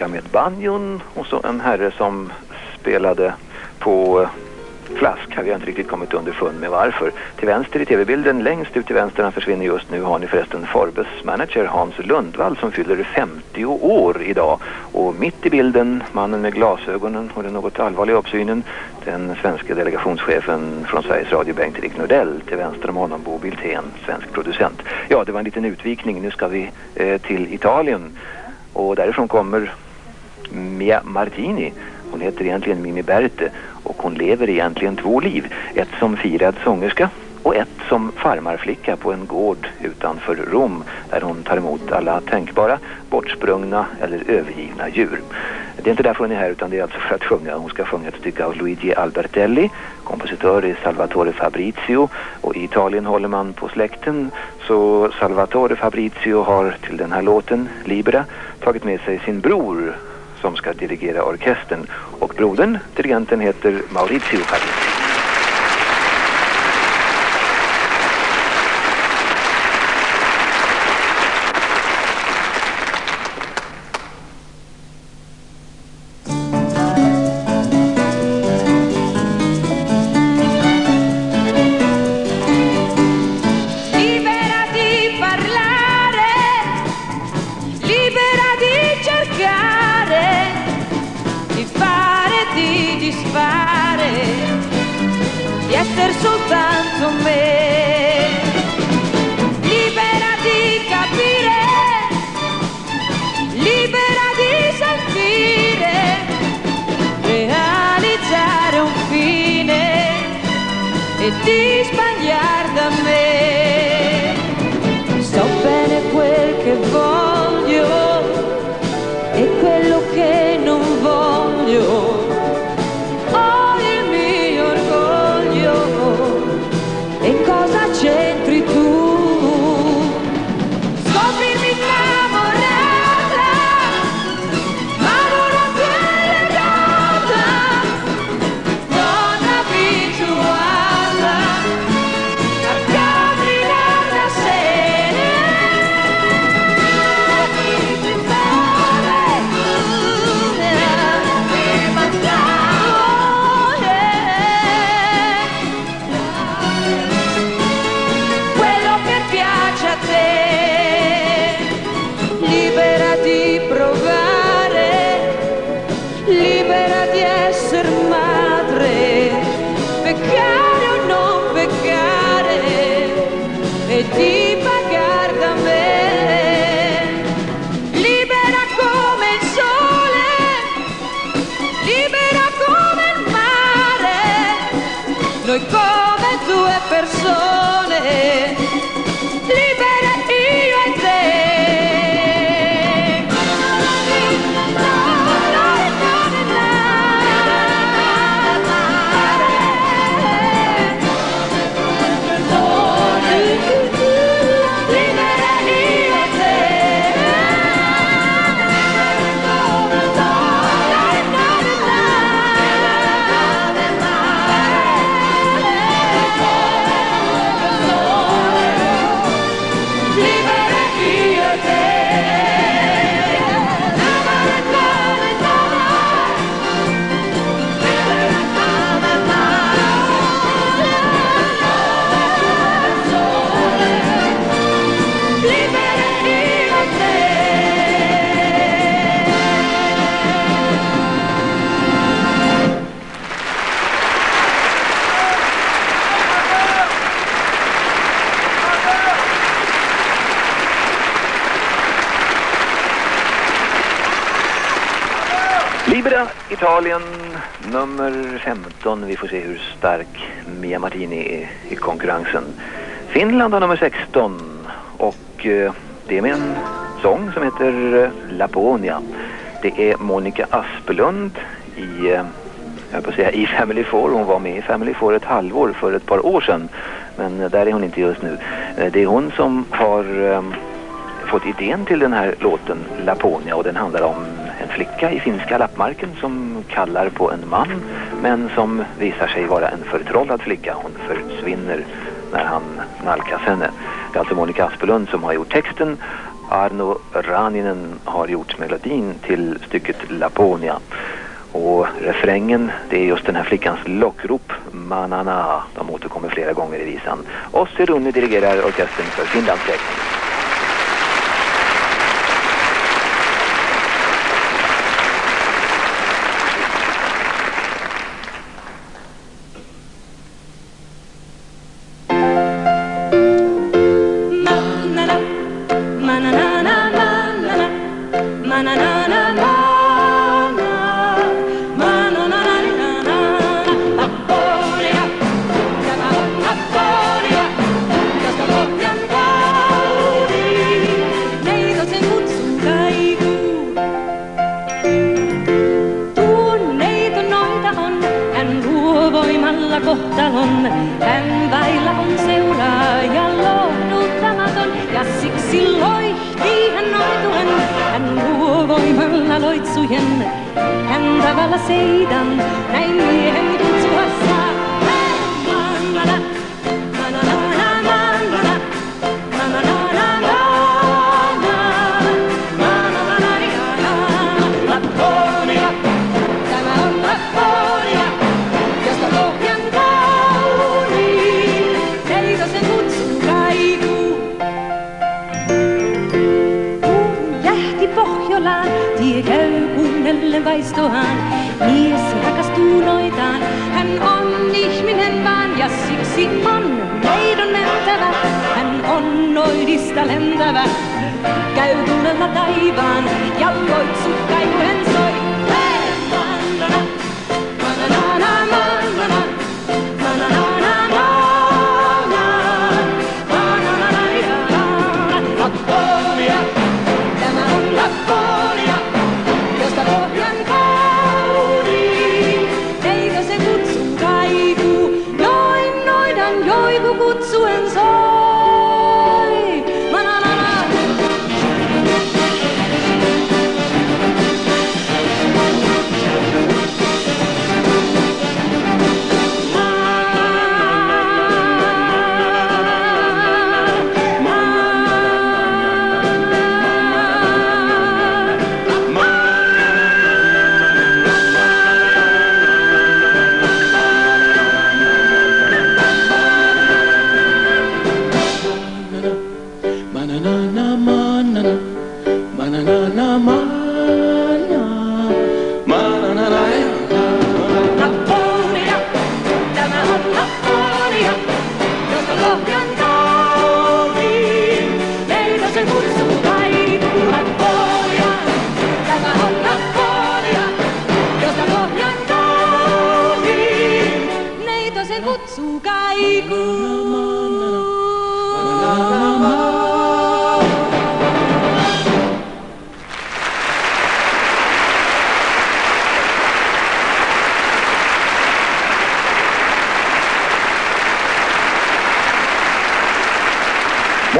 Flicka med banjon och så en herre som spelade på eh, flask har inte riktigt kommit underfund med varför. Till vänster i tv-bilden, längst ut till vänster, han försvinner just nu, har ni förresten Forbes manager Hans Lundvall som fyller 50 år idag. Och mitt i bilden, mannen med glasögonen och den något allvarliga uppsynen, den svenska delegationschefen från Sveriges Radio, Bengt-Erik Nordell. Till vänster om honom Bo Biltén, svensk producent. Ja, det var en liten utvikning. Nu ska vi eh, till Italien. Och därifrån kommer Mia Martini. Hon heter egentligen Mimi Berte och hon lever egentligen två liv. Ett som firad sångerska och ett som farmarflicka på en gård utanför Rom där hon tar emot alla tänkbara bortsprungna eller övergivna djur. Det är inte därför hon är här utan det är alltså för att sjunga. Hon ska sjunga ett stycke av Luigi Albertelli, kompositör är Salvatore Fabrizio och i Italien håller man på släkten så Salvatore Fabrizio har till den här låten, Libera, tagit med sig sin bror som ska dirigera orkestern och brodern, dirigenten heter Maurizio Fabrizio. Libera, Italien, nummer 15. Vi får se hur stark Mia Martini är i konkurrensen. Finland har nummer 16 och eh, det är med en sång som heter eh, Laponia. Det är Monica Aspelund i, eh, jag höll på att säga, i Family Four. Hon var med i Family Four ett halvår för ett par år sedan. Men eh, där är hon inte just nu. Eh, det är hon som har eh, fått idén till den här låten Laponia och den handlar om flicka i finska lappmarken som kallar på en man men som visar sig vara en förtrollad flicka. Hon försvinner när han nalkas henne. Det är alltså Monica Aspelund som har gjort texten. Arno Raninen har gjort melodin till stycket Laponia. Och refrängen, det är just den här flickans lockrop, Manana. De återkommer flera gånger i visan. Ossi Runne dirigerar orkestern för Finlands räkning.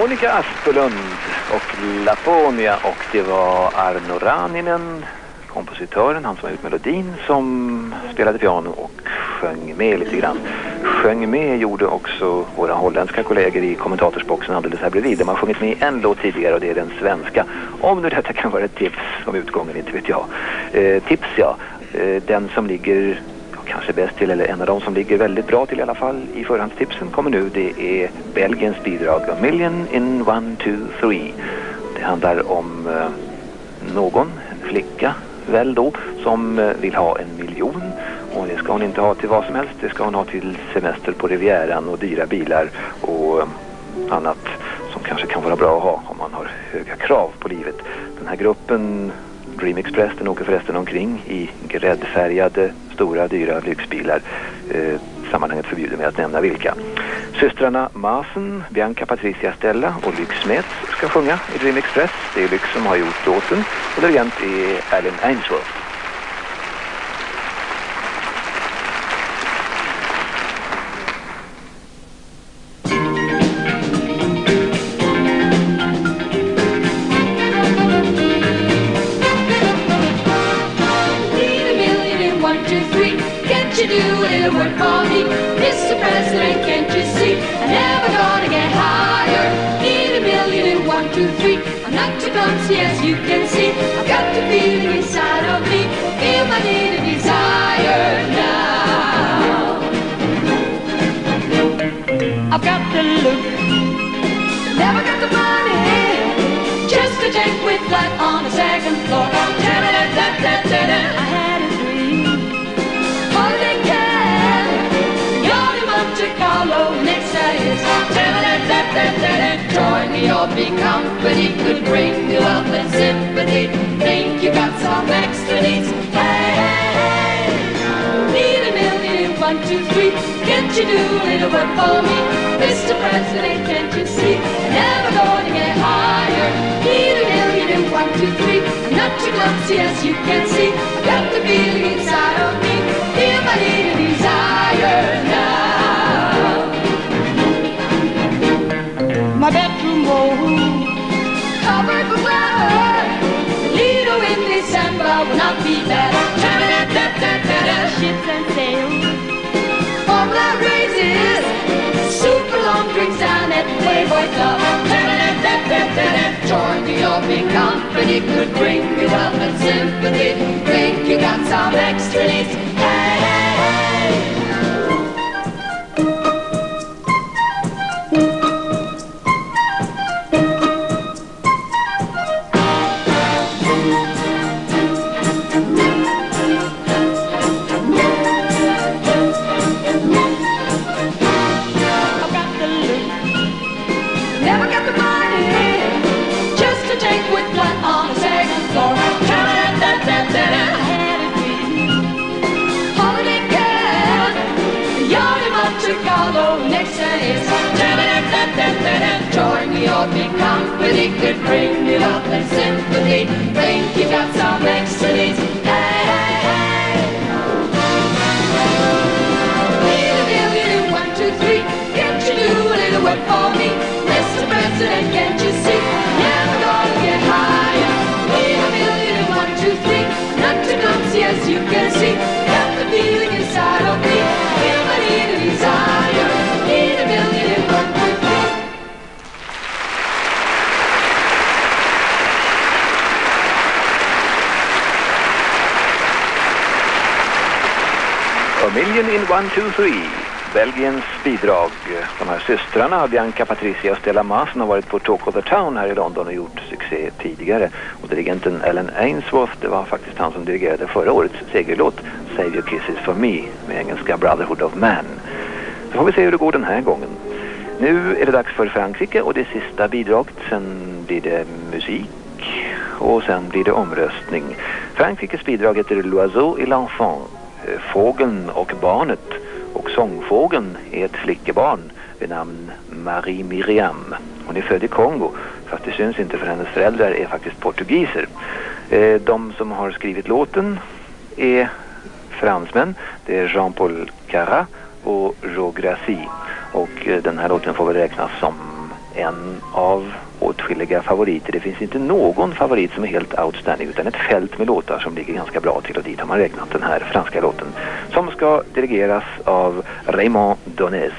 Monica Aspelund och Laponia och det var Arno Raninen, kompositören, han som har gjort melodin, som spelade piano och sjöng med lite grann. Sjöng med gjorde också våra holländska kollegor i kommentatorsboxen alldeles här bredvid. De har sjungit med en låt tidigare och det är den svenska. Om nu detta kan vara ett tips om utgången, inte vet jag. Eh, tips ja, eh, den som ligger kanske bäst till, eller en av de som ligger väldigt bra till i alla fall i förhandstipsen kommer nu. Det är Belgiens bidrag A Million in One, Two, Three. Det handlar om eh, någon, en flicka väl då, som eh, vill ha en miljon. Och det ska hon inte ha till vad som helst. Det ska hon ha till semester på Rivieran och dyra bilar och eh, annat som kanske kan vara bra att ha om man har höga krav på livet. Den här gruppen Dream Express den åker förresten omkring i gräddfärgade stora dyra lyxbilar. Eh, sammanhanget förbjuder mig att nämna vilka. Systrarna Masen, Bianca Patricia Stella och Lyx Metz ska sjunga i Dream Express. Det är Lyx som har gjort låten och dirigent är Alan Ainsworth. company could bring you love and sympathy. Think you got some extra needs? Hey, hey, hey! Need a million in one, two, three. Can't you do a little work for me, Mr. President? Can't you see? Never gonna get higher. Need a million in one, two, three. Not too clumsy, as you can see. I got the feeling inside of me. Feel my need and desire now. My bedroom, oh. Be and formula raises, super long drinks. Join the company could bring you love and sympathy. Think you got some extra needs? Hey, hey, hey. Could bring you love and sympathy. Think you got some extra Million in One, Two, Three. Belgiens bidrag. De här systrarna, Bianca Patricia och Stella Mas, har varit på Talk of the Town här i London och gjort succé tidigare. Och dirigenten Alan Ainsworth, det var faktiskt han som dirigerade förra årets segerlåt Save Your Kisses For Me med engelska Brotherhood of Man. Så får vi se hur det går den här gången. Nu är det dags för Frankrike och det sista bidraget. Sen blir det musik och sen blir det omröstning. Frankrikes bidrag heter L'Oiseau et l'Enfant, Fågeln och barnet. Och sångfågeln är ett flickebarn vid namn Marie Miriam. Hon är född i Kongo, fast det syns inte för hennes föräldrar är faktiskt portugiser. Eh, de som har skrivit låten är fransmän. Det är Jean-Paul Cara och Joe Gracie Och eh, den här låten får väl räknas som en av åtskilliga favoriter. Det finns inte någon favorit som är helt outstanding utan ett fält med låtar som ligger ganska bra till och dit har man räknat den här franska låten som ska dirigeras av Raymond Donez.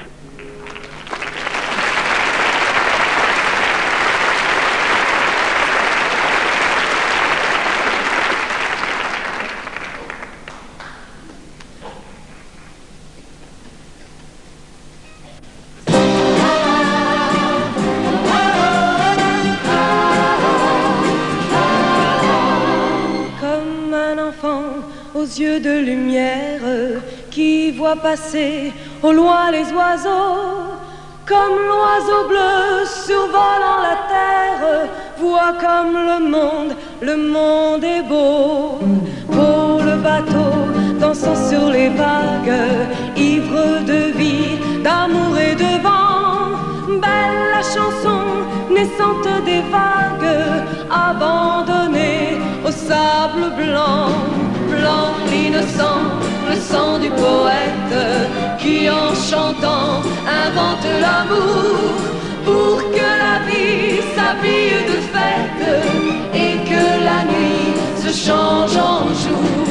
Passer au loin les oiseaux. Comme l'oiseau bleu survolant la terre, voit comme le monde, le monde est beau. Pour le bateau dansant sur les vagues, ivre de vie, d'amour et de vent. Belle la chanson naissante des vagues, abandonnée au sable blanc, blanc l'innocent, le sang du poète qui en chantant invente l'amour pour que la vie s'habille de fête et que la nuit se change en jour,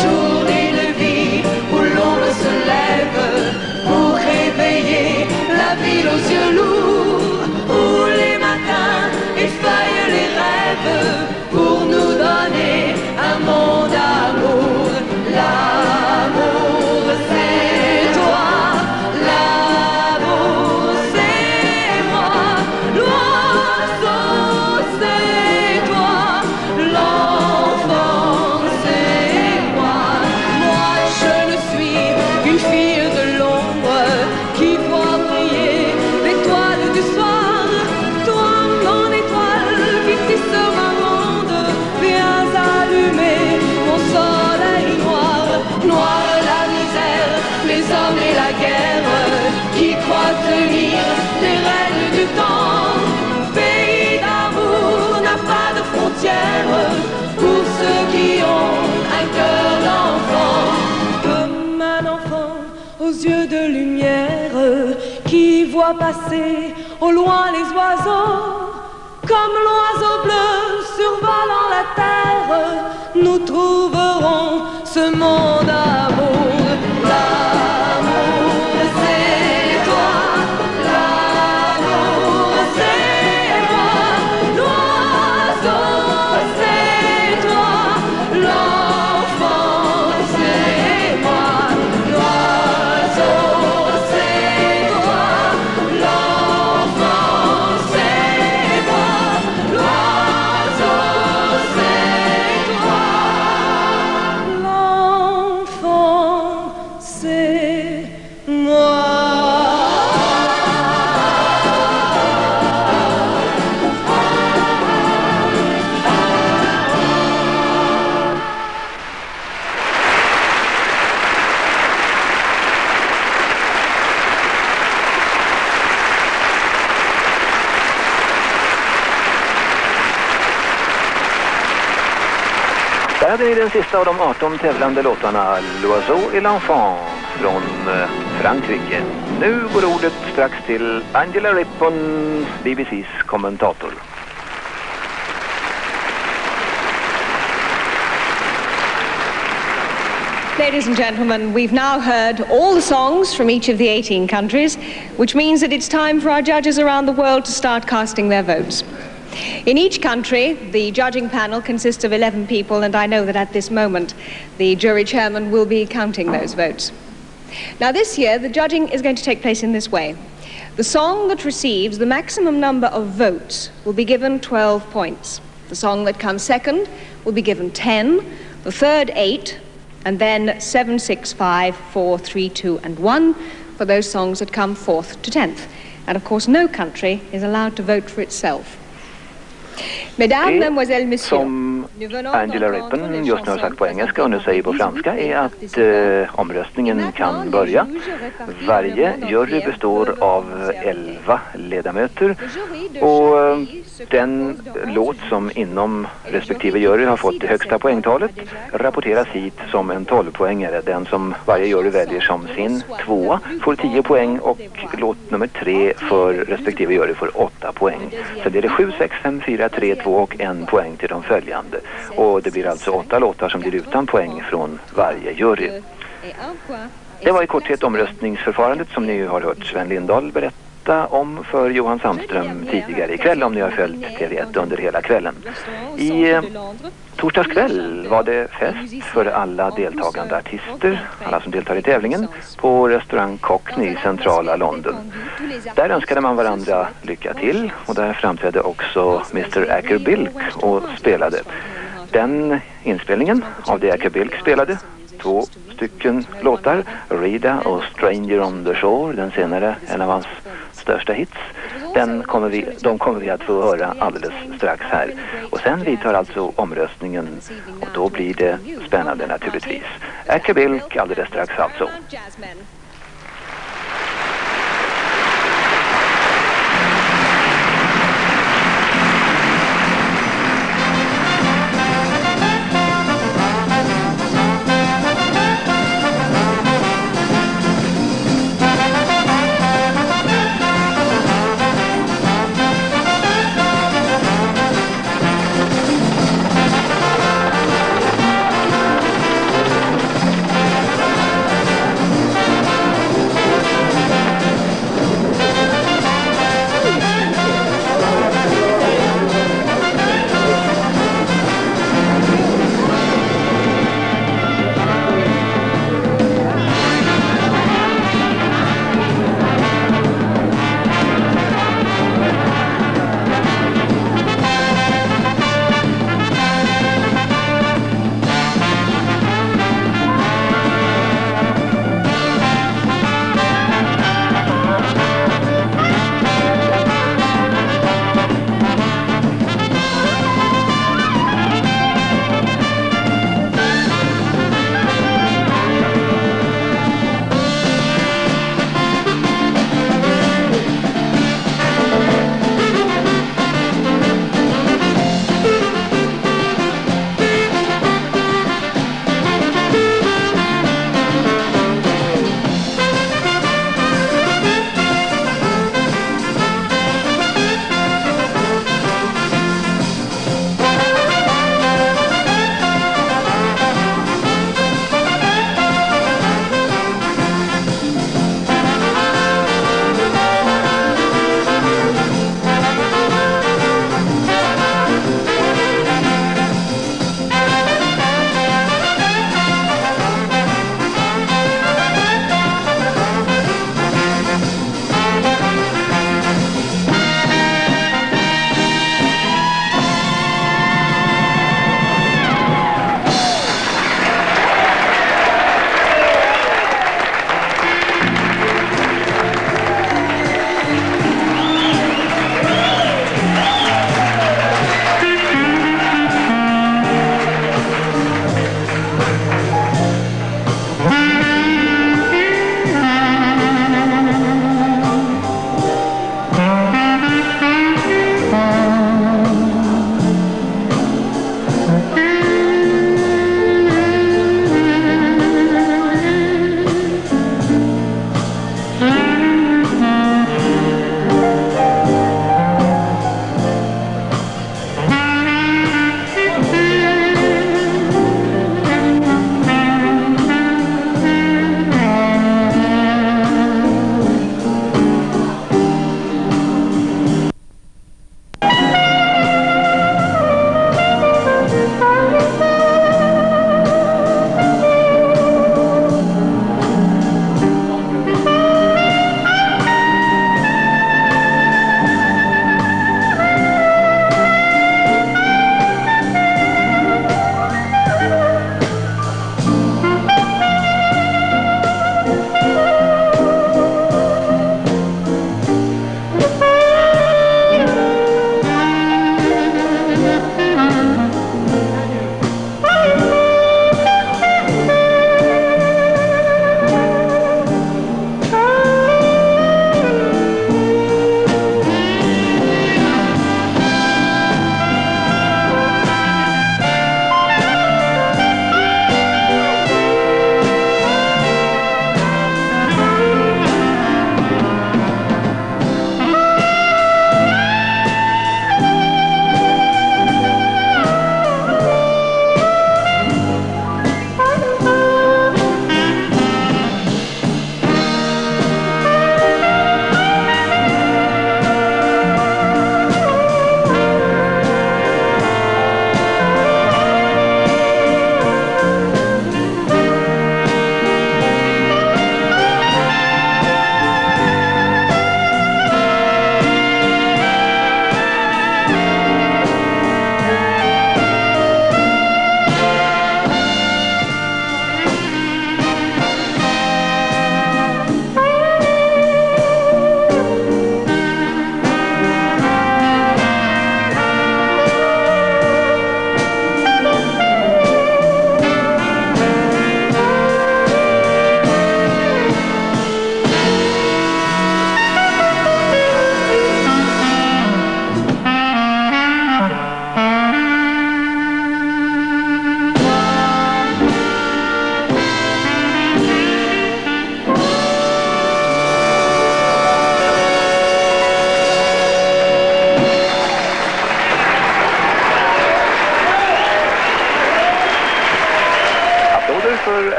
journée de vie où l'ombre se lève pour réveiller la ville aux yeux lourds, passer au loin les oiseaux. Comme l'oiseau bleu survolant la terre, nous trouverons ce monde. Là den sista av de 18 tävlande låtarna L'Oiseau et l'Enfant från eh, Frankrike. Nu går ordet strax till Angela Rippon, BBCs kommentator. Ladies and gentlemen, we've now heard all the songs from each of the 18 countries, which means that it's time for our judges around the world to start casting their votes. In each country, the judging panel consists of 11 people, and I know that at this moment the jury chairman will be counting those votes. Now, this year, the judging is going to take place in this way. The song that receives the maximum number of votes will be given 12 points. The song that comes second will be given 10, the third 8, and then 7, 6, 5, 4, 3, 2, and 1 for those songs that come fourth to 10th. And of course, no country is allowed to vote for itself. Mesdames, Mesdemoiselles, Messieurs. Som Angela Rippon just nu har sagt på engelska och nu säger på franska är att eh, omröstningen kan börja. Varje jury består av 11 ledamöter och eh, den låt som inom respektive jury har fått det högsta poängtalet rapporteras hit som en 12-poängare. Den som varje jury väljer som sin tvåa får 10 poäng och låt nummer tre för respektive jury får 8 poäng. Sen blir det 7, 6, 5, 4, 3, 2 och en poäng till de följande. Och det blir alltså åtta låtar som blir utan poäng från varje jury. Det var i korthet omröstningsförfarandet som ni har hört Sven Lindahl berätta om för Johan Sandström tidigare ikväll om ni har följt TV1 under hela kvällen. I eh, torsdags kväll var det fest för alla deltagande artister, alla som deltar i tävlingen, på restaurang Cockney i centrala London. Där önskade man varandra lycka till och där framträdde också Mr. Acker Bilk och spelade. Den inspelningen av det Acker Bilk spelade, två stycken låtar, Rida och Stranger on the Shore, den senare en av hans största hits. Den kommer vi, de kommer vi att få höra alldeles strax här. Och sen vidtar alltså omröstningen och då blir det spännande naturligtvis. Acker Bilk alldeles strax alltså.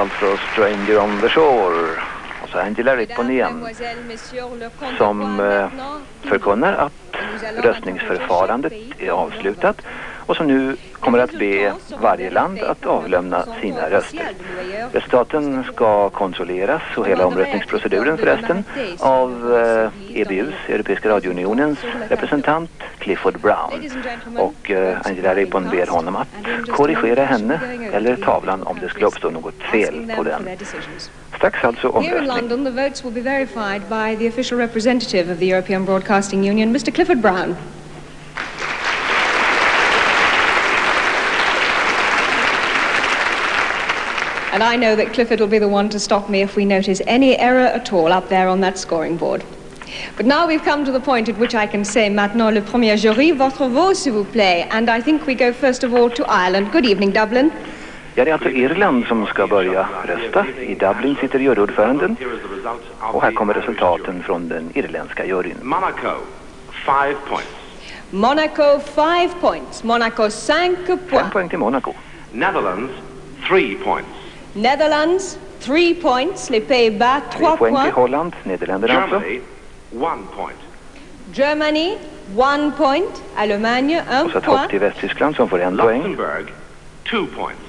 Alltså Stranger on the Shore. Och så Angela Rippon igen som eh, förkunnar att röstningsförfarandet är avslutat och som nu kommer att be varje land att avlämna sina röster. Resultaten ska kontrolleras och hela omröstningsproceduren förresten av eh, EBUs, Europeiska radiounionens representant Clifford Brown. Och eh, Angela Ribbon ber honom att korrigera henne eller tavlan om det skulle uppstå något fel på den. Strax alltså Here in omröstning. London, the votes will be verified by the official representative of the European Broadcasting Union, Mr. Clifford Brown. And I know that Clifford will be the one to stop me if we notice any error at all up there on that scoring board. But now we've come to the point at which I can say maintenant le premier jury, votre vote s'il vous plaît. And I think we go first of all to Ireland. Good evening, Dublin. Ja, det är alltså Irland som ska börja rösta. I Dublin sitter juryordföranden. Och här kommer resultaten från den irländska juryn. Monaco, five points. Monaco, five points. Monaco, cinq Fem points. poäng till Monaco. Netherlands, three points. Netherlands, three points. Les Pays-Bas, Tre trois poäng till points. Holland, Nederländerna. Germany, one point. Germany, one point. Allemagne, un Och så ett point. hopp till Västtyskland som får en poäng. Luxembourg, two points.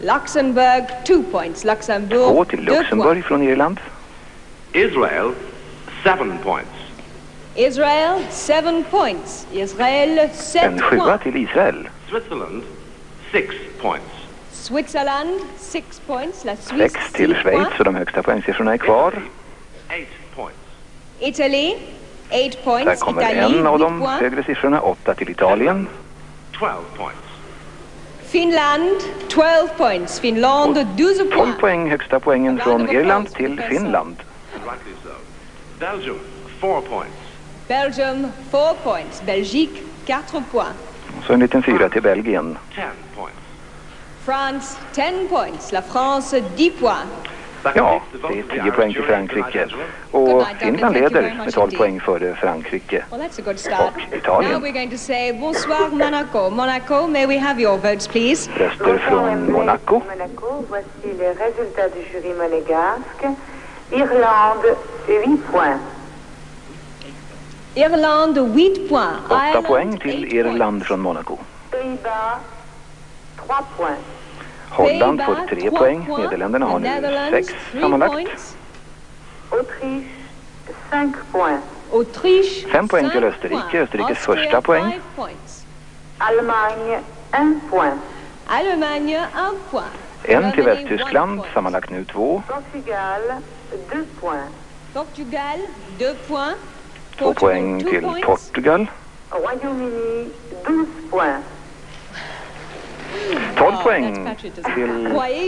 Luxembourg, two points. Luxembourg, Två till deux Luxemburg points. från Irland. Israel, seven points. Israel, seven points. Israel, En sept sjua points. till Israel. Switzerland, six points. Switzerland, six points. La Suisse, Sex till Schweiz points. så de högsta poängsiffrorna är kvar. Eight points. Italy, eight points. Där kommer Italie, en av de points. högre siffrorna. Åtta till Italien. Twelve points. Finland, 12 points. Finland, 12 12 points. poäng, högsta poängen från Irland till Finland. Belgium, four points. Belgium, 4 points. Belgique, 4 points. Så en liten fyra till Belgien. Ten points. France, 10 points. La France, 10 points. Ja, det är 10 poäng till Frankrike. Och Finland leder med 12 poäng före Frankrike. Och Italien. Röster från Monaco. Irlande 8. Irland 8 poäng. 8 poäng till Irland från Monaco. 3 poäng. Holland får Pays-Bas, 3 trois poäng. Nederländerna har The nu Netherlands, 6 three sammanlagt. Autriche, 5 points. Autriche, Fem poäng till Österrike. Österrikes första poäng. Allemagne, 1 point. Allemagne, un point. En till Västtyskland, sammanlagt nu två. Portugal, 2 points. Portugal, deux points. Två poäng two till. Portugal. Royaume-Uni, 12 points. 12 Oh, poäng till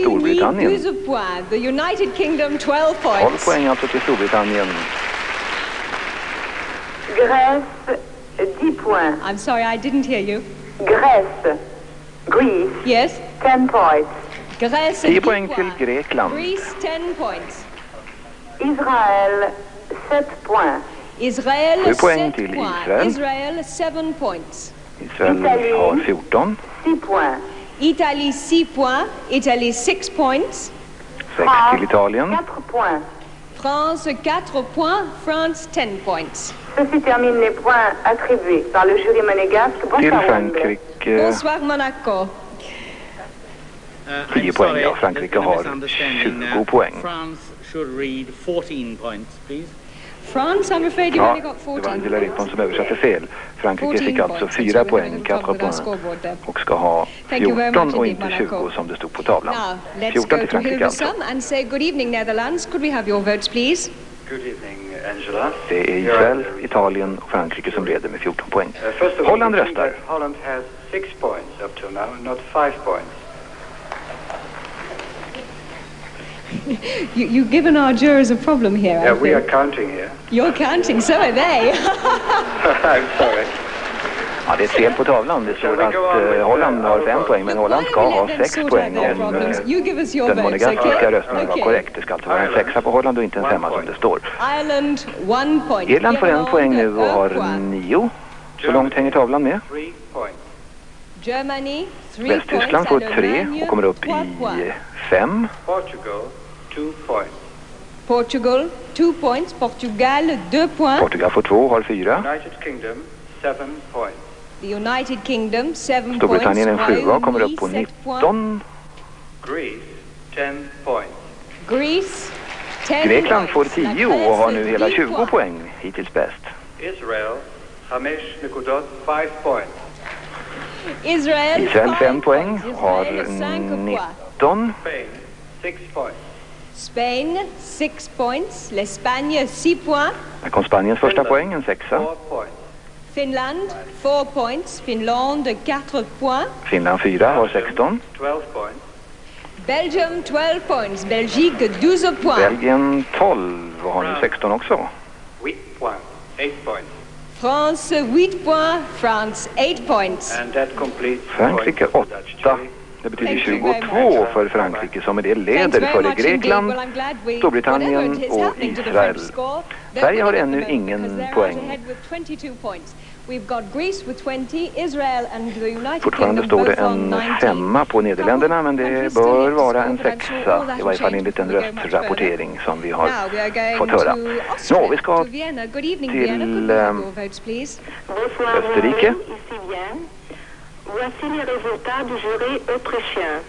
Storbritannien. 12 points. The United Kingdom, 12 12 points. poäng alltså till Storbritannien. Grèce, 10 points. I'm sorry, I didn't hear you. Grèce, Greece, Yes? 10 points. Grèce, 10 10 poäng till. Grekland. Greece, 10 points. Israël, 7 points. Israel, Sju poäng 7 till points. Israel. Israel, 7 points. Israel har 14. 6 points. Italie, 6 points. Italie, 6 points. 6 till Italien. 4 points. France, 4 points. France, 10 points. Ceci termine les points attribués par le jury monégasque. Bonsoir. Frankrike Bonsoir, Monaco. 10 poäng. Ja, Frankrike har 20 poäng. France should read 14 points, please. France, I'm afraid you Ja, only got det var 14 Angela Rippon som översatte fel. Frankrike 14 fick alltså points. 4 That's why we're poäng, having 4 trouble with our poäng. Och ska ha Thank you very 14 much och inte 20 Monaco. som det stod på tavlan. Now, let's 14 go till to Frankrike alltså. Hilversum and say good evening, Netherlands. Could we have your votes, please? Good evening, Angela. Det är Israel, Italien och Frankrike som leder med 14 poäng. Uh, Holland röstar. Holland has six points up to now, not five points. You, you've given our jurors a problem here, I Yeah, we are counting here. You're counting, so are they. (laughs) I'm sorry. Ja, det är fel på tavlan. Det står att eh, Holland har 5 poäng, men Holland ska ha 6 poäng om eh, us your den monegaskiska röstningen var korrekt. Det ska alltså vara en sexa på Holland och inte en femma som det står. Ireland, one point. Irland får en poäng nu och har nio. Så långt hänger tavlan med. Three points. Germany, three Västtyskland points. får tre och kommer upp i fem. Portugal, two points. Portugal, two points. Portugal, deux points. Portugal får två, har fyra. United Kingdom, seven points. The United Kingdom, seven Storbritannien en points. sjua och kommer upp på sept points. 19. Greece, ten points. Greece, ten Grekland får points. La 10 och har nu hela dix 20 points. poäng hittills bäst. Israel, Hamish Nikudot, five points. Israel, Israel five 5 poäng, points. har Israel, cinq points. 19. Spain, six points. Spain, six points. L'Espagne, six points. Där kom Spaniens första poäng, en sexa. Four points. Finland, four points. Finlande, quatre points. Finland 4 har 16. Twelve points. Belgium, 12 points. Belgique, 12 points. Belgien 12 och har nu 16 också. Huit points. Eight points. France, 8 points. France, 8 points. And that completes Frankrike points for Dutch 8. Det betyder Thank you very 22 för Frankrike som med det leder före. Grekland, Storbritannien och Israel. Sverige har ännu ingen poäng. out ahead with 22 points. We've got Greece with 20, Israel and the United Fortfarande står det en 19. femma på Nederländerna men det bör vara en sexa, i varje fall enligt den röstrapportering som vi har fått höra. Nå, vi ska till? Bonsoir, Österrike. Voici les résultats du jury autrichien.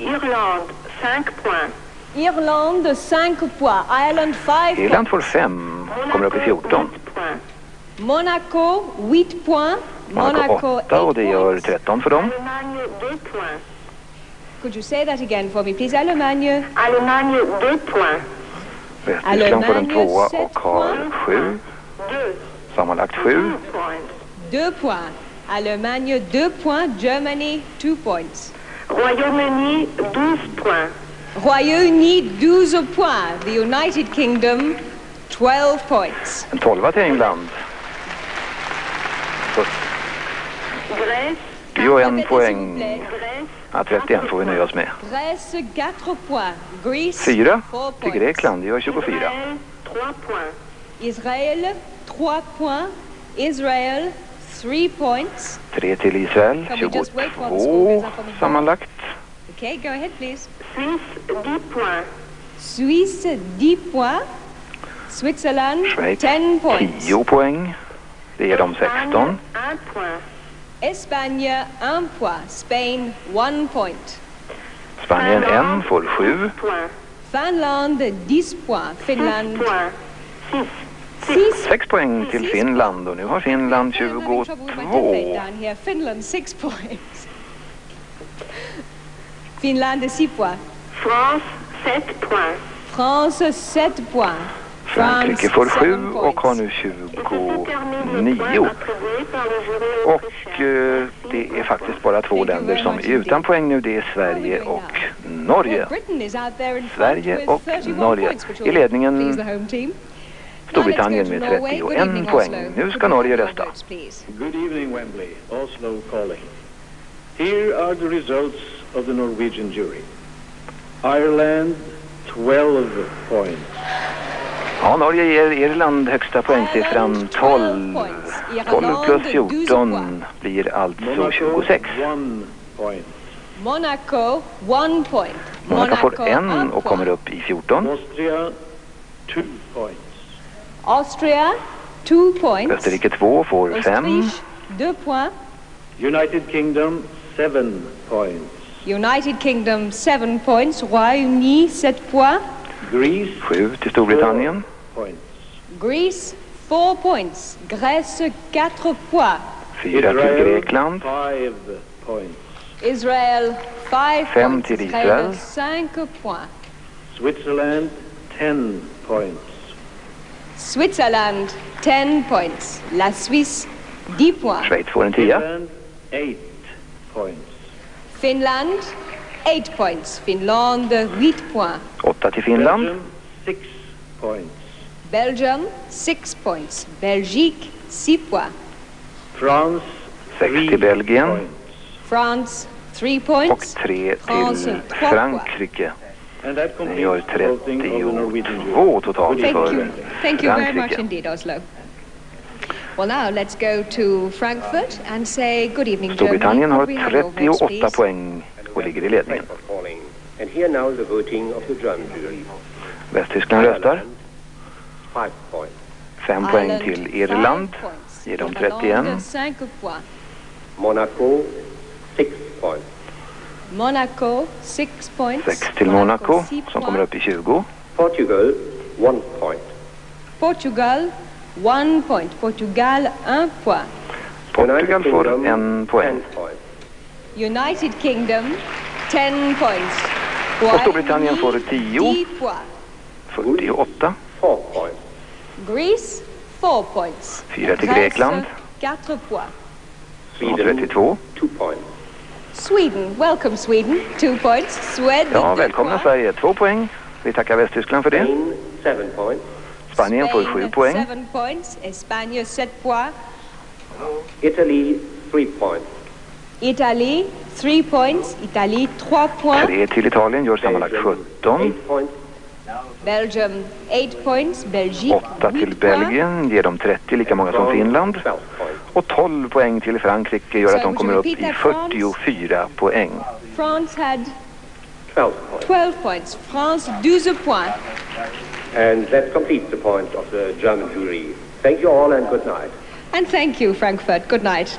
Irlande, 5 points. Irlande, 5 points. Ireland, 5 Irland points. får 5, kommer upp i 14. points. Monaco, 8 points. Monaco 8 och det gör 13 för dem. Allemagne, 2 points. Could you say that again for me, please? Allemagne. Allemagne, 2 points. Västtyskland får en Allemagne, tvåa och har 7. 2 Sammanlagt 7. points. 2 points. Allemagne, 2 points. Germany, 2 points. Royaume-Uni, 12 points. Royaume-Uni, 12 points. The United Kingdom, 12 points. En 12 till England. Grèce, ju en poäng. Ja, 31 får vi nöja oss med. Grèce, 4 points. Greece, 4 4 till points. Grekland, det gör 24. Israël, 3 points. Israel, 3 points. Israel, 3 points. 3 till Israel, Can we just wait while the score 22 goes up on sammanlagt. Okay, go ahead, please. Suisse, 10 points. Suisse, 10 points. Switzerland, Schweiz 10 points. 10 poäng. Det ger dem 16. 1 point. Espagne, 1 point. Spain, 1 point. Spanien 1 får 7. Point. Finland, 10 points. Finland, Point. 6. 6 6 poäng till Finland och nu har Finland I'm having trouble with my template 22. down here. Finland, 6 points. Finland, 6 points. France, 7 points. France, 7 points. Frankrike får 7 seven och har nu Et ceci termine le point 29. attribué par le jury Och eh, det är faktiskt bara två länder som är utan poäng nu. Det är Sverige och Norge. Sverige och 31 Norge. I ledningen please the home team. Storbritannien med Now let's go to Norway. Good 31 evening, poäng. Nu ska Norge rösta. Good evening, Wembley. Oslo calling. Here are the results of the Norwegian jury. Ireland, 12 points. Ja, Norge ger Irland högsta poängsiffran 12. 12 plus 14 blir alltså Monaco, 26. 1 point. Monaco, 1 point. Monaco får en un och kommer upp i 14. Austria, 2 points. Austria, 2 points. Österrike 2 får 5. Autriche, 2 points. United Kingdom, 7 points. United Kingdom, 7 points. Royaume-Uni, 7 points. Greece, 7 till Storbritannien. points. Greece, 4 points. Grèce, 4 points. 4 till Grekland. 5 points. Israel, 5 Fem points. till Israel, Israel. 5 points. Switzerland, 10 points. Switzerland, 10 points. La Suisse, 10 points. Schweiz får en 10. Finland, 8 points. Finland, 8 points. Finland, 8 points. 8 till Finland. Belgium, 6 points. Belgium, 6 points. Belgique, 6 points. France, 6 3 till Belgien. points. France, 3 Och points. 3 France, till trois Frankrike. And that Det gör completes the voting of the Norwegian jury. 32 totalt Thank för you. Thank you very much Frankrike. indeed, Oslo. Well, now let's go to Frankfurt and say good evening, Storbritannien Germany. har Could we have your votes, 38 please? poäng och ligger i ledningen. Västtyskland röstar. Five points. Fem poäng Ireland, till Irland. Ger dem Irlande, 31. cinq points. Monaco, six points. Monaco, six points. Sex till Monaco six som kommer upp i 20. Portugal, one point. Portugal, one point. Portugal, un point. Portugal får en poäng. United Kingdom, ten points. Och Storbritannien får 10. Dix points. 48. Four points. Greece, four points. Fyra till Grèce, Grekland. Quatre points. Som har 32. Two points. Sweden, welcome Sweden, two points. Sweden, Ja, välkomna points. Sverige. Två poäng. Vi tackar Västtyskland för det. Spain, seven points. Spanien får sju poäng. Seven points. Espagne, sept points. Italy, three points. Italie, three points. Italie, trois points. Tre till Italien gör sammanlagt 17. Belgium, eight points. Belgique, Åtta till Belgien ger dem 30, lika många som Finland. Och 12 poäng till Frankrike gör att de kommer upp i 44 poäng. France had 12 points. 12 points. France, 12 points. And that completes the points of the German jury. Thank you all and good night. And thank you, Frankfurt. Good night.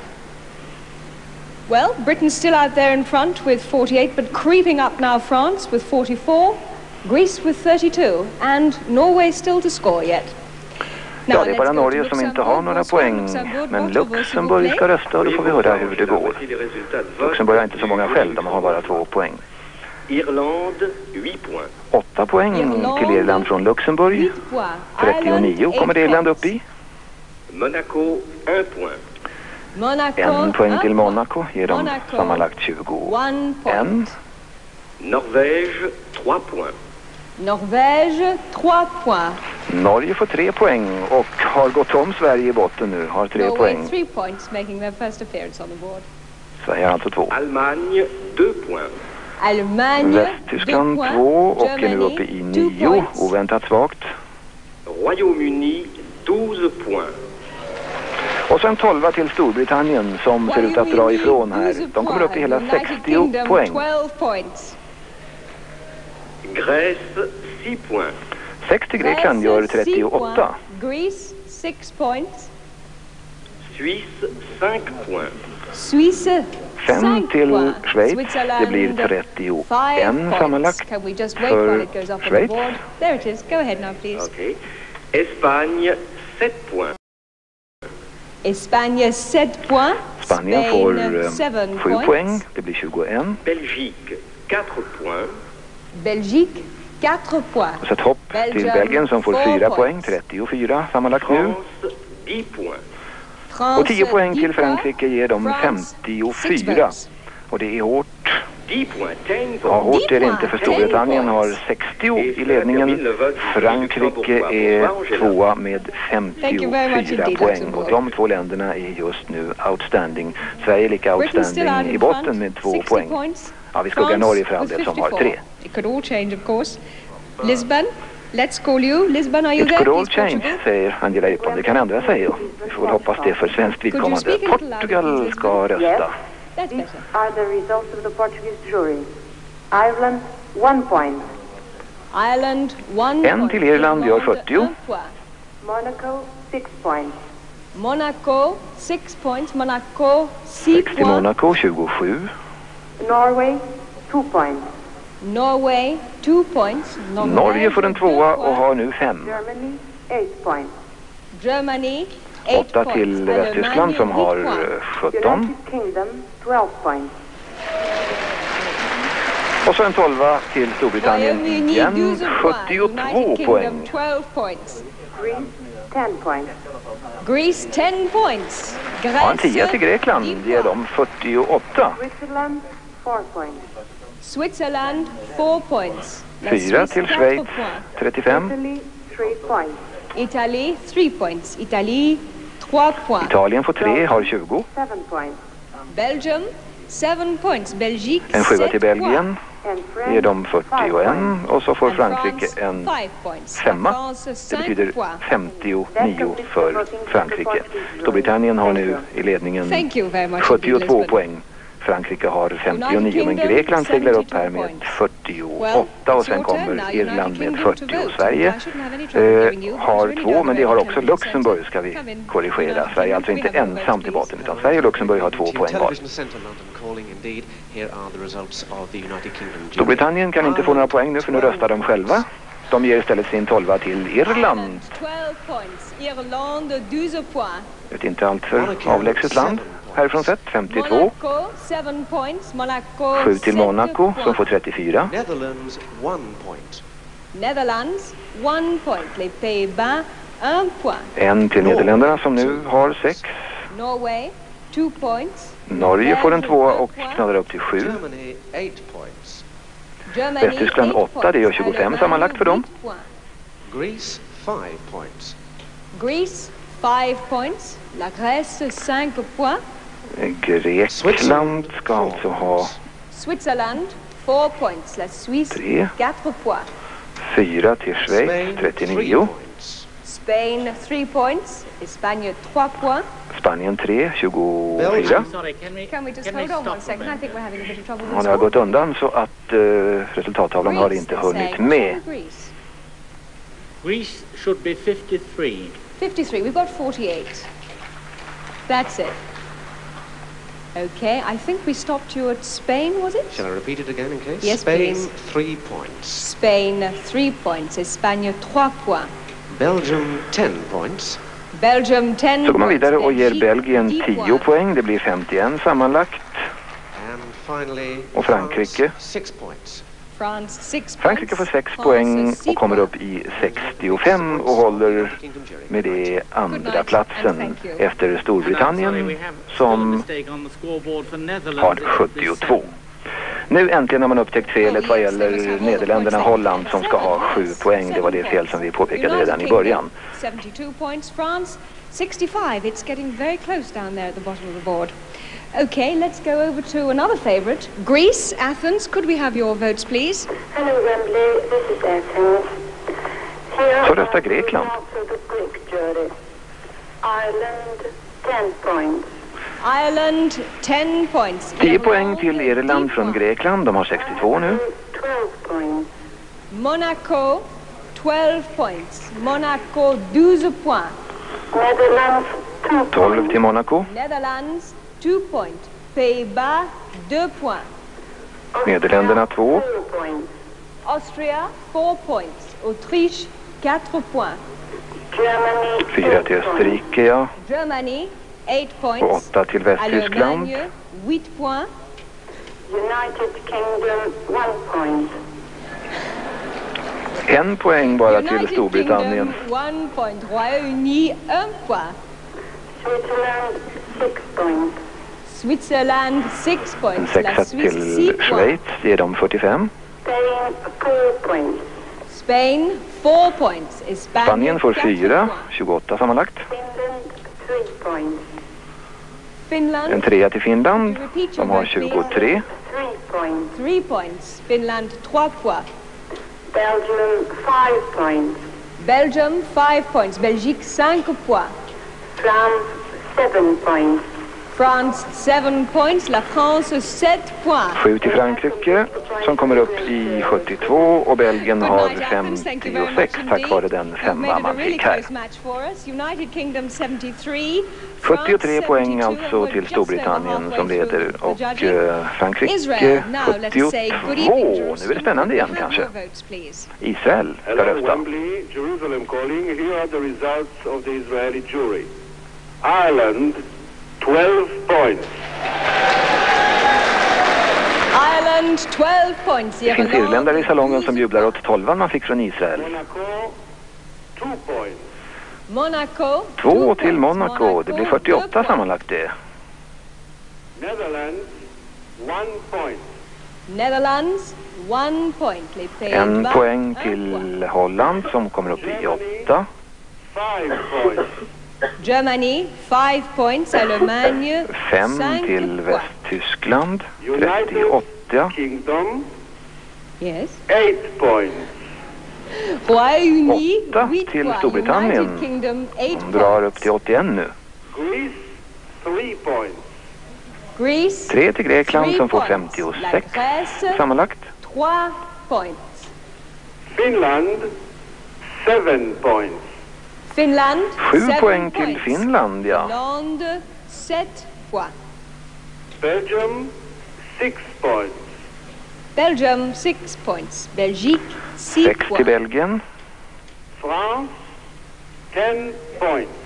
Well, Britain's still out there in front with 48, but creeping up now France with 44, Greece with 32, and Norway still to score yet. Ja, det är bara Norge som inte har några poäng. Men Luxemburg ska rösta och då får vi höra hur det går. Luxemburg har inte så många själv, de har bara två poäng. Irlande, 8 points. Åtta poäng till Irland från Luxemburg. 39 kommer Irland upp i. Monaco, 1 point. Monaco, En poäng till Monaco ger dem Monaco, sammanlagt 20. One point. En. Norvège, 3 points. Norvège, 3 points. Norge får tre poäng och har gått om Sverige i botten nu. Har tre Norway, poäng. three points, making their first appearance on the board. Sverige har alltså två. Allemagne, 2 points. Allemagne, Västtyskland deux points. två och är nu Germany, uppe i two nio. points. Oväntat svagt. Royaume-Uni, 12 points. Och sen 12 till Storbritannien som ser ut att dra ifrån här. De kommer upp i hela United 60 Kingdom, poäng. 12 points. Grèce, 6 points. 6 till Grekland gör Grèce, six 38. points. Greece, 6 points. Suisse, 5 points. Suisse, 5 cinq till points. Schweiz. Switzerland, Det blir five 31 points. sammanlagt Can we just wait för while it goes up on the Schweiz? board? There it is. Go ahead now, please. OK. Espagne, 7 points. Espagne, 7 points. Spanien Spain, får eh, seven 7 points. poäng. Det blir 21. Belgique, 4 points. Belgique, 4 points. Så ett hopp till Belgium, Belgien som får four 4 points. poäng. 34 sammanlagt nu. France, 10 points. France, Och 10 poäng 10 till Frankrike ger dem France, six 54. votes. Och det är hårt. 10 points, 10 points. Ja, hårt är det inte för Storbritannien har 60 i ledningen. Frankrike är tvåa med Thank you very much 54 indeed, poäng. Och de två länderna är just nu outstanding. Sverige är lika outstanding i botten med två 60 poäng. Ja, vi skuggar Norge för all del som har 54. tre. It could all change, of course. Lisbon, let's call you. Lisbon, are you It there? could all change, Portugal? säger Angela Ypon. Det kan ändra sig och vi får väl hoppas det för svenskt vidkommande. Portugal ska rösta. That's These are the results of the Portuguese jury. Ireland, one point. Ireland, one En point. till Irland gör Irlande, 40. un point. Monaco, six points. Monaco, six points. Monaco, six 6 till points. Monaco, 27. Norway, two points. Norway, two points. Norge får en tvåa och har nu fem. Germany, eight points. Germany, eight Åtta points. till Västtyskland som har Allemagne, eh, huit 17. United Kingdom, 12 points. Och så en tolva till Storbritannien igen. 12 points. 72 United poäng. Kingdom, 12 points. Greece, 10 points. Greece, 10 points. Ja, en tia till Grekland ger points. dem 48. Switzerland. Switzerland, 4 points. Fyra till Schweiz, points. 35. Italy, three points. Italie, 3 points. Italie, 3 points. Italien får tre, har 20. Seven points. Belgium, 7 points. Belgique, En sjua till Belgien. ger dem 41 och så får Frankrike en Five points. femma. Det betyder points. 59 för Frankrike. Storbritannien har nu i ledningen Thank you very much 72 Elizabeth. poäng. Frankrike har 59 men Grekland seglar upp här med 48 och sen kommer Irland med 40 och Sverige eh, har två men det har också Luxemburg ska vi korrigera. Sverige är alltså inte ensamt i botten utan Sverige och Luxemburg har två poäng var. Storbritannien kan inte få några poäng nu för nu röstar de själva. De ger istället sin tolva till Irland. 12 points. Irlande, 12 points. Ett inte alltför avlägset land. Härifrån sett 52. Monaco, 7 points. Monaco, 7 till 7 Monaco som får 34. Netherlands, one point. Netherlands, 1 point. Les Pays-Bas, 1 point. En till Nederländerna som nu har 6. Norway, 2 points. Norge får en tvåa och knallar upp till 7. Germany, eight points. Germany, Västtyskland 8 8, det gör points. 25 Allemagne, sammanlagt för dem. 8 points. Greece, five points. Greece, 5 points. La Grèce, 5 points. Grekland ska alltså ha Switzerland, 4 points. La Suisse, Tre. 4 points. 4 till Schweiz, 39. Spain, 3 points. Espagne, 3 points. Spanien 3, 24. Sorry, can we, Can we just can we hold on stop one second? for a I think we're having a bit of trouble Ja, with det har gått undan så att eh, resultattavlan har inte Greece, hunnit med. Greece. Greece should be 53. 53. We've got 48. That's it. Okay, I think we stopped you at Spain, was it? Shall I repeat it again in case? Yes, Spain, please. three points. Spain, 3 points. Espagne, trois points. Belgium, ten points. Belgium, 10 Så går man points. vidare och ger Belgien 10 10 poäng. Det blir 51 sammanlagt. And finally, Och Frankrike. France, six points. France, 6 Frankrike får points. 6 France, poäng och kommer upp i 65 och håller med det andra platsen efter Storbritannien som har Netherlands. 72. Nu äntligen har man upptäckt felet vad gäller Nederländerna Holland som ska ha 7 poäng. Det var det fel som vi påpekade redan i början. 72 points. France, 65. It's getting very close down there at the bottom of the board. Okay, let's go over to another favourite. Greece, Athens. Could we have your votes, please? Hello, Wembley. This is Athens. Here Så röstar Grekland. are the Greek jury. Ireland, 10 points. Ireland, 10 points. 10 poäng till Irland från Grekland. De har 62 nu. 12 points. Monaco, 12 points. Monaco, 12 points. Netherlands, 2 12 till Monaco. Netherlands, 2 points. Pays-Bas, 2 points. Nederländerna 2. points. Austria, 4 points. Autriche, 4 points. Germany, 4 till Österrike, ja. Germany, 8 Och points. 8 till Västtyskland. Allemagne, 8 points. United Kingdom, 1 point. En poäng bara till United Storbritannien. Kingdom, 1 point. Royaume-Uni, 1 point. Switzerland, 6 points. Switzerland, 6 En points. La sexa Suisse, till 6 points. Schweiz ger dem 45. Spain, 4 points. Spain, 4 points. Espagne, Spanien får 4 4, points. 28 sammanlagt. Finland, 3 points. Finland, En trea till Finland. De har 23. 3 3 points. Finland, 3 points. Belgium, 5 points. Belgium, 5 points. Belgique, 5 points. France, 7 points. France, 7 points. La France, 7 points. 7 till Frankrike som kommer upp i 72 och Belgien har 56 tack vare den femma man fick här. close match for us. United Kingdom 73. 73 poäng 72, alltså till Storbritannien som leder och eh, Frankrike Israel, now let's say good evening, 72. Nu är det spännande igen kanske. Israel ska rösta. Wembley, Jerusalem calling. Here are the results of the Israeli jury. Ireland, 12 points. Ireland, 12 points. Det finns irländare i salongen som jublar åt tolvan man fick från Israel. Monaco, 2 points. Monaco, Två till Monaco. Det blir 48 sammanlagt det. Netherlands, 1 point. Netherlands, 1 point. En poäng till point. Holland som kommer upp i 8. 5 points. Germany, 5 points. Allemagne, 5 5 till points. Västtyskland. 38. Kingdom, Yes. Eight points. Royaume-Uni, Åtta 8 till points. Storbritannien. United Kingdom, 8 De drar upp till 81 nu. Greece, three points. Greece, Tre till Grekland som får points. La 56 Grèce, sammanlagt. 3 points. Finland, seven points. Finland, Sju seven poäng till points. Finland, ja. Finland, 7 points. Belgium, six points. Belgium, 6 points. Belgique, 6 Sex till points. Belgien. France, ten points.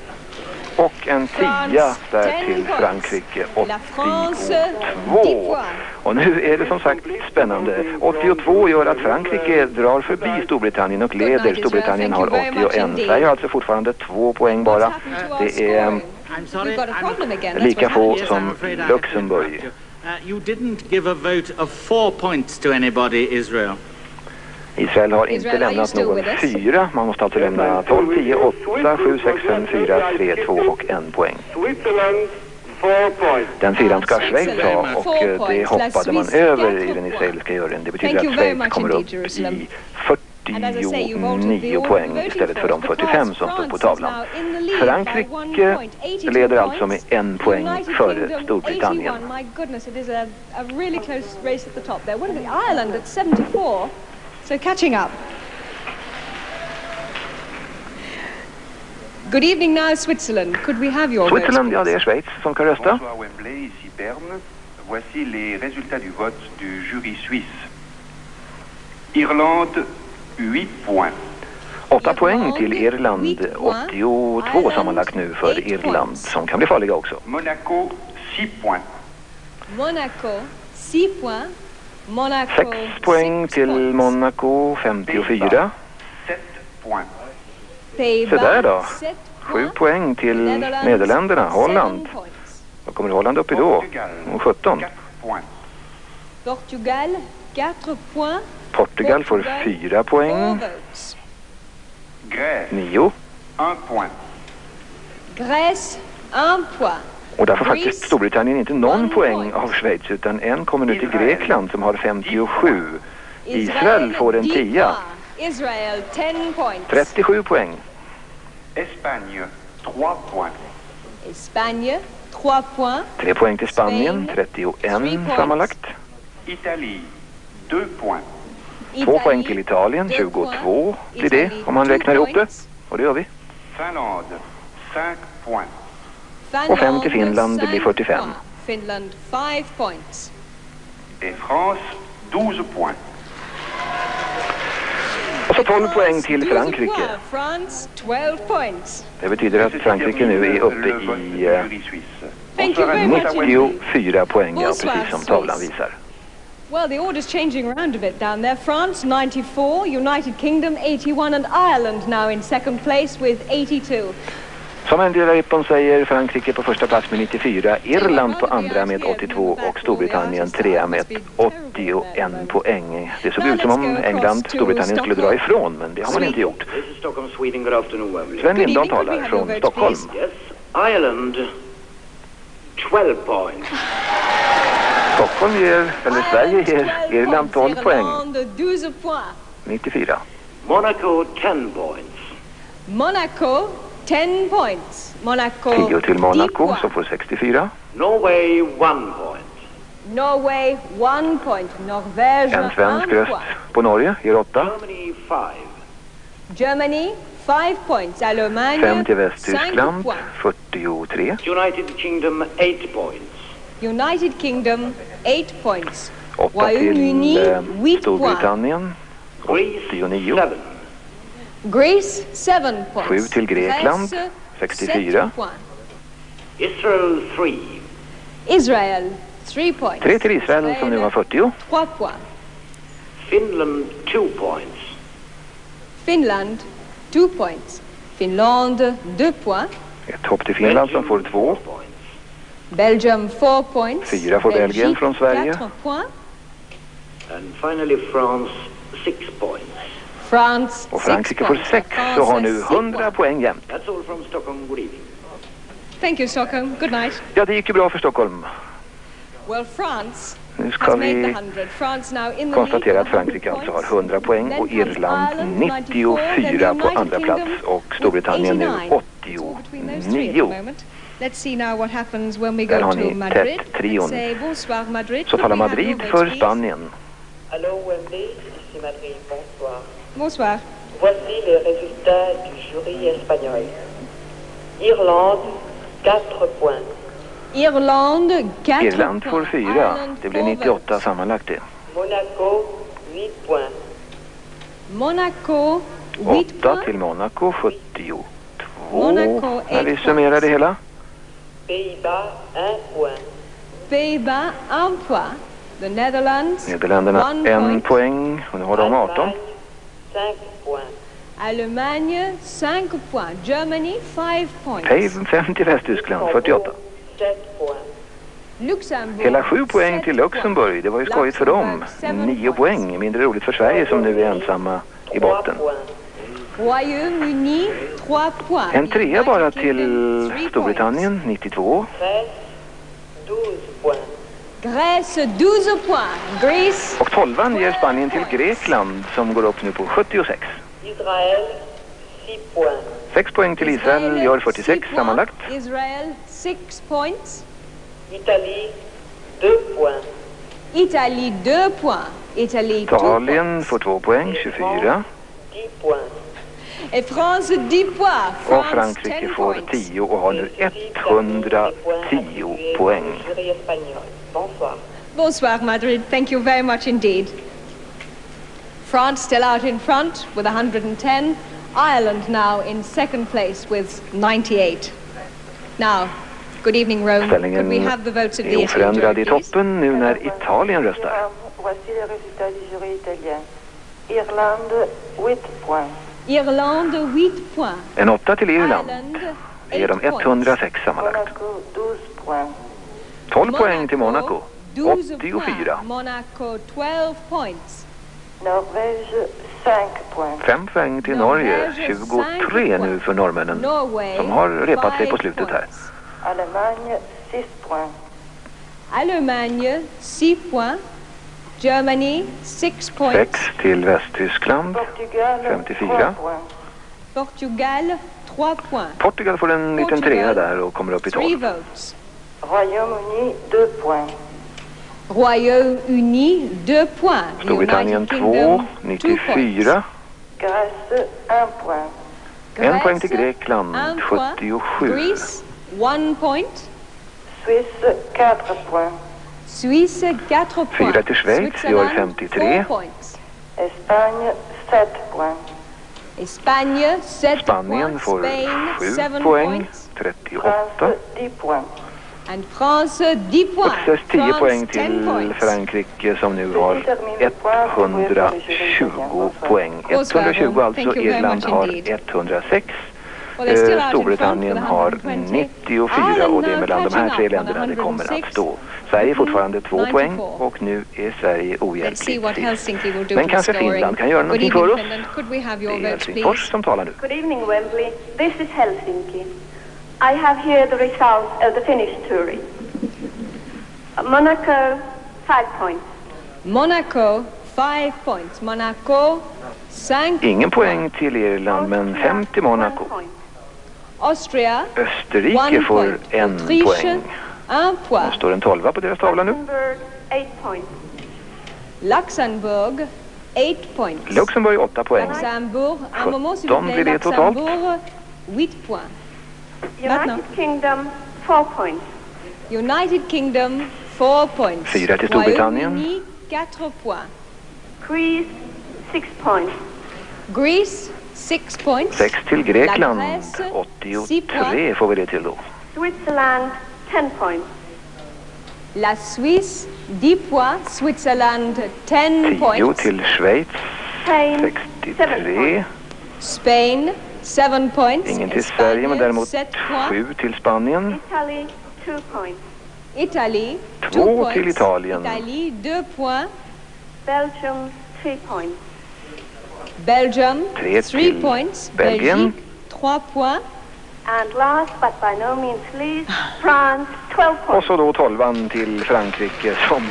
Och en tia där 10 till. Frankrike, La France, 10 82. points. Och nu är det som sagt spännande. 82 gör att Frankrike drar förbi Storbritannien och leder. Storbritannien har 81. Sverige har alltså fortfarande två poäng bara. Det är. That's lika få som Luxemburg. Uh, you didn't give a vote of four points to anybody, Israel. Israel har inte lämnat någon fyra. Man måste alltså lämna 12, 10, 8, 7, 6, 5, 4, 3, 2 och en poäng. Switzerland, four points. Den fyran ska Schweiz ha och eh, det hoppade man över i den israeliska juryn. Det betyder att Schweiz kommer upp i And as I say, you voted the 49 order poäng istället för de for it 45 because som stod på tavlan. Frankrike point, 82 leder alltså med en poäng före Storbritannien. 81. My goodness, it is a, a really close race at the top there. What are the Ireland at 74? So catching up. Good evening now, Switzerland. Could we have your Switzerland, votes, ja det är Schweiz som kan rösta. Bonsoir Wembley, ici Berne. Voici les résultats du vote du jury suisse. Irlande, 8 points. 8 poäng till Irland, 82 sammanlagt nu för Irland som kan bli farliga också. Monaco, 6 points. Monaco, 6 points. Monaco, 6 poäng till Monaco, 54. 7 points. Pays-Bas, Så där då. 7 7 poäng till Nederländerna, Holland. Vad kommer Holland upp i då? Och 17. points. Portugal, 4 points. Portugal får 4 poäng. votes. Grèce, 9. 1 point. Grèce, 1 point. Och där får faktiskt Storbritannien inte någon poäng av Schweiz utan en kommer nu till Grekland som har 57. Israel får en 10 tia. points. Israel, 10 points. 37 poäng. Espagne, 3 points. Espagne, 3 points. 3 poäng till Spanien, 31 sammanlagt. Italie, 2 points. 2 poäng till Italien, 22 blir det om man räknar ihop det. Och det gör vi. Finlande, 5 points. Och fem till Finland, det blir 45. Finland, 5 points. Et France, 12 points. Och så 12 poäng till 12 Frankrike. points. France, 12 points. Det betyder att Frankrike nu är uppe i eh, Thank you very much. 94 poäng, ja, precis som tavlan visar. Well, the order's changing around a bit down there. France, 94, United Kingdom, 81, and Ireland now in second place with 82. Som Angela Rippon säger, Frankrike på första plats med 94, Irland på andra med 82 och Storbritannien trea med 81 poäng. Det såg ut som om England, Storbritannien skulle dra ifrån, men det har man inte gjort. Sven Lindahl talar från Stockholm. Ireland, 12 points. Stockholm ger, eller Sverige ger Irland 12 poäng, Irlande, 12 points. 94. Monaco, 10 points. Monaco, 10 points. Monaco, 10 till 10 Monaco som får 64. Norway, 1 point. Norway, 1 point. Norvège, En 1 svensk röst på Norge ger 8. Germany, 5. Germany, 5 points. Allemagne, 5 till 5 Västtyskland, points. 43. United Kingdom, 8 points. United Kingdom, 8 points. 8 till eh, 8 points. Storbritannien, 89. Greece, 7 points. 7 till Grekland, Grèce, 64. 7 points. Israel, 3. Israel, 3 points. 3 till Israel som nu har 40. 3 points. Finland, 2 points. Finland, 2 points. Finland, 2 points. Ett hopp till Finland som får 2. Belgium, 4 points. Fyra får Belgien från Sverige. 4 points. And finally, France, 6 points. France, Och 6 Frankrike får points. 6 och har nu 100 poäng jämt. That's all from Stockholm. Good evening. Thank you, Stockholm. Good night. Ja, det gick ju bra för Stockholm. Well, France Nu ska vi 100. France now in the lead konstatera att with 100 Frankrike alltså har 100 poäng och Irland Ireland, 94 på andra plats och Storbritannien nu between those three at the 89. moment. Let's see now what happens when we Där go har to ni bonsoir Madrid. Så talar Madrid för? Spanien. Allô Wembley, ici Madrid, bonsoir. Bonsoir. Voici les résultats du jury espagnol. Irlande, 4 points. Irland, 4 Irland får 4. Det blir 98 sammanlagt det. Monaco, 8 points. Monaco, 8 8 till Monaco, 72. Monaco, När vi summerar det hela? Pays-Bas, 1 point. Pays-Bas, 1 point. The Netherlands, Nederländerna one en point. poäng och nu har de 18. 5 points. Allemagne, 5 points. Germany, 5 points. Pej 5 till Västtyskland, 48. 7 points. Luxembourg, Hela 7 poäng till Luxemburg. Det var ju skojigt för dem. 9 poäng. Mindre roligt för Sverige som nu är ensamma i botten. Royaume-Uni, 3 points. En trea bara till Storbritannien, 92. Grèce, 12 points. Grèce, 12 points. Greece, Och 12 ger Spanien till Grekland som går upp nu på 76. Israël, 6 points. 6 poäng till Israel gör 46 sammanlagt. Israel, 6 points. Italie, 2 points. Italie, 2 points. Italie, 2 Italien får 2 poäng, 24. 10 points. Et France, 10 points. Och Frankrike 10 får points. 10 och har nu 110 poäng. Bonsoir. Bonsoir, Madrid. Thank you very much indeed. France still out in front with 110. Ireland now in second place with 98. Now, good evening, Rome. Could we have the votes of the är oförändrad i toppen nu när Italien röstar. Voici les résultats du jury italien. Irlande, 8 points. Irlande, 8 points. En 8 till Irland. Det ger dem 106 sammanlagt. Monaco, 12 points. 12 poäng till Monaco. 12 84. points. Monaco, 12 points. Norvège, 5 points. 5 poäng till Norge. 23 nu för norrmännen. Norway, Som har repat sig på slutet här. Allemagne, 6 points. Allemagne, 6 points. Germany, 6 points. 6 till Västtyskland. Portugal, 54. 3 points. Portugal, 3 points. Portugal får en liten trea där och kommer upp i 12. Three votes. Royaume-Uni, 2 points. Royaume-Uni, 2 points. Storbritannien United 2, Kingdom, two 94. Grèce, 1 point. En poäng till Grèce, Grekland, un point. 77. Greece, 1 point. Suisse, 4 points. Suisse, 4 points. Fyra till Schweiz, gör Switzerland, 53. four points. Espagne, 7 points. Espagne, 7 Spanien points. får Spain, 7 7 poäng, points. 38. France, 10 points. And France, 10 points. Uppsätts 10 France, poäng 10 till. Frankrike som nu har 120 poäng. 120 alltså, Irland har indeed. 106. Well, they're still Eh, out in Storbritannien har with 120. 94 och det är Ireland mellan de här tre länderna det kommer att 106. stå. Sverige är fortfarande två 94. poäng och nu är Sverige ohjälpligt Men kanske. Finland kan göra någonting för oss. Det är Helsingfors som talar nu. Good evening, Wembley. This is Helsinki. I have here the results of the Finnish touring. Monaco, five points. Monaco, 5 points. Monaco, 5 Ingen poäng till Irland men 5 till Monaco. Austria, Österrike 1 får point. en Autriche, poäng. 1 Det står en tolva på deras tavla nu. Luxembourg, eight points. Luxembourg, 8 points. Luxemburg 8 poäng. Vous 17 plaît. blir det totalt. Luxembourg, 8 points. United Kingdom, four points. United Kingdom, 4 points. Fyra till Storbritannien. Royaume-Uni, 4 points. Greece, six points. Greece, 6 points. 6 till Grekland. La 83 får vi det till då. Switzerland, ten points. La Suisse, 10 points. Switzerland, 10 10 points. till Schweiz. Spain, seven 63. points. Spain, 7 points. Ingen till Sverige men däremot. 7 till Spanien. Italy, two points. Italie, 2 Två points. till Italien. Italie, 2 points. Belgium, three points. Belgium, Tre 3 till points. Belgien. Belgique, 3 points. And last but by no means least, France, 12 Och points. så då tolvan till Frankrike som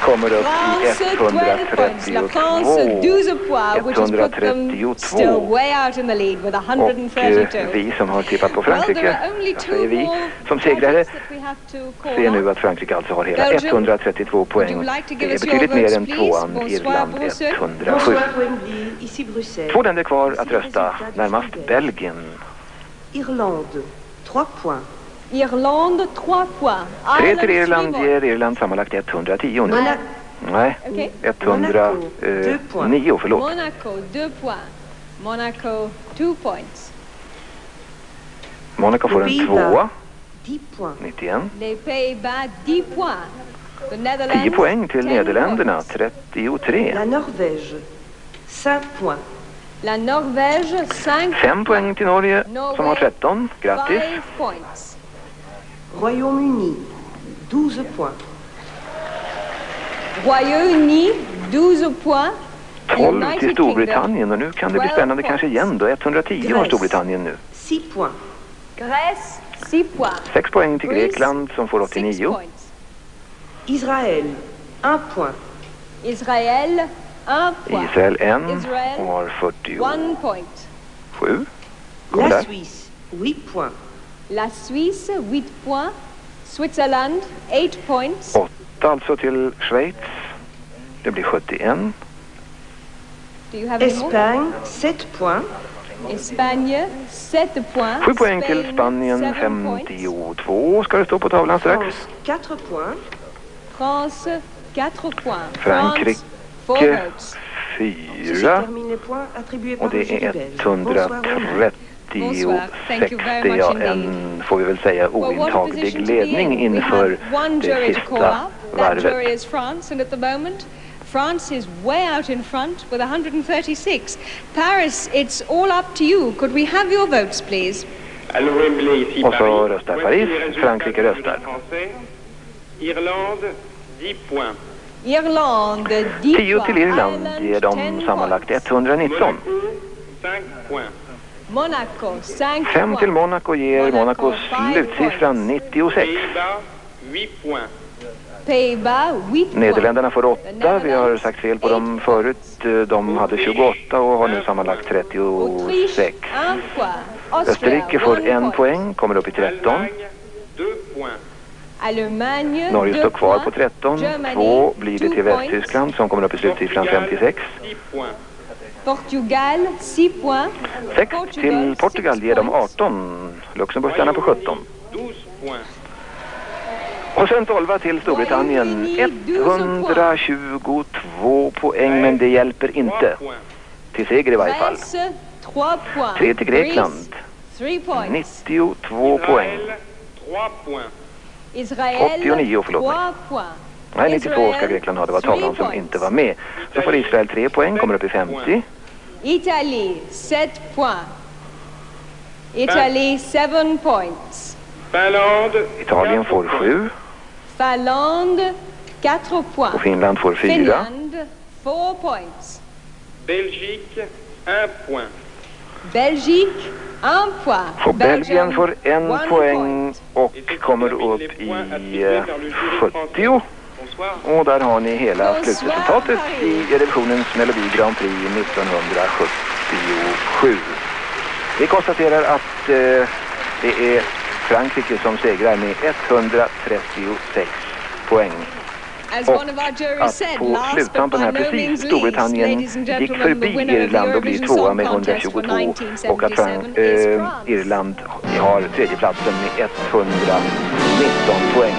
kommer upp i France, 12 points. La France, 12 points, which has put them still 132. way out in the lead with Och 132. eh, vi som har tippat på Well, Frankrike, two säger vi, som segrare ser nu att Frankrike alltså har hela Belgium, 132 poäng. Det är betydligt mer än tvåan, Irland bonsoir. 107. Wembley, ici Bruxelles. Två länder kvar att rösta, närmast Belgien. Irlande, 3 points. Irlande, 3 points. Tre Ireland, till Irland ger Irland sammanlagt 110 nu. Monaco, Nej, Okej. 109 förlåt. Monaco, 2 points. Monaco, 2 points. Monaco får en Pays-Bas. tvåa, 10 points. 91. Les Pays-Bas, 10 points. The Netherlands, 10 poäng till 10 Nederländerna, points. 33. La Norvège, 5 points. La Norvège, 5 5 poäng till Norge som har 13. Grattis. 5 points. Royaume-Uni, 12 points. Royaume-Uni, 12 points. 12 United till Storbritannien och nu kan det bli 12 spännande kanske igen då. 110 har Storbritannien nu. 6 points. Grèce, 6 points. 6 poäng till Grekland som får 6 89. points. Israël, 1 point. Israël, 1 point. Israel 1 Israel, och har 47. 1 point. Kommer La. Suisse, 8 points. La Suisse, 8 points. Switzerland, 8 points. 8 alltså till Schweiz. Det blir 71. Do you have any more? Espagne, 7 points. Espagne, 7 points. 7 poäng till Spanien, 7 points. 52 ska det stå på tavlan strax? France, 4 points. France, 4 points. Frankrike, 4 votes. Ceci 4. termine les points attribués Och det är jury belge. Bonsoir, Romain. Bonsoir. Thank you very Det är much ja, en, får vi väl säga, ointaglig ledning inför det sista varvet. France, and at the moment, France is way out in front with 136. Paris, it's all up to you. Could we have your votes, please? Allô, Wembley, ici Och så röstar Paris, Frankrike röstar. Irlande, 10 points. Irlande, 10 10 points. till Irland ger 10 dem sammanlagt points. 119. 5 points. Monaco, 5 5 points. till Monaco ger Monacos slutsiffra 96. Pays-Bas, 8 points. Pays-Bas, 8 points. Nederländerna får 8. Vi har sagt fel på dem förut. De hade 28 och har nu sammanlagt 36. 1 point. Austria, Österrike får 1 en point. poäng, kommer upp i 13. Norge 2 står kvar på points. 13. Germany, 2 blir det till 2 points. Västtyskland som kommer upp i slutsiffran 56. 10 points. Portugal, 6 points. 6 till Portugal ger dem 18. Luxemburg stannar på 17. 12 points. Och sen 12 till Storbritannien. 122 poäng men det hjälper inte. Till seger i varje fall. Grèce, 3 points. 3 till Grekland. Greece, 3 points. 92 poäng. 3 points. Israel, 89, förlåt mig. 3 points. Nej, 92 ska Grekland ha. Det var tavlan som inte var med. Så får Israel 3 poäng, kommer upp i 50. Italie, 7 points. Italy, 7 points. Italien får 7 Finlande, 4 points. och Finland får 4. Finland, 4 points. Belgique, 1 point. Belgique, 1 point. Och Belgien får en poäng och kommer upp i eh, 70. Och där har ni hela slutresultatet i Eurovisionens Melodi Grand Prix 1977. Vi konstaterar att eh, det är Frankrike som segrar med 136 poäng. Och att på sluttampen här precis Storbritannien gick förbi Irland och blir tvåa med Contest for 122 och att Fran- 1977 is eh. Irland har tredjeplatsen med 119 poäng.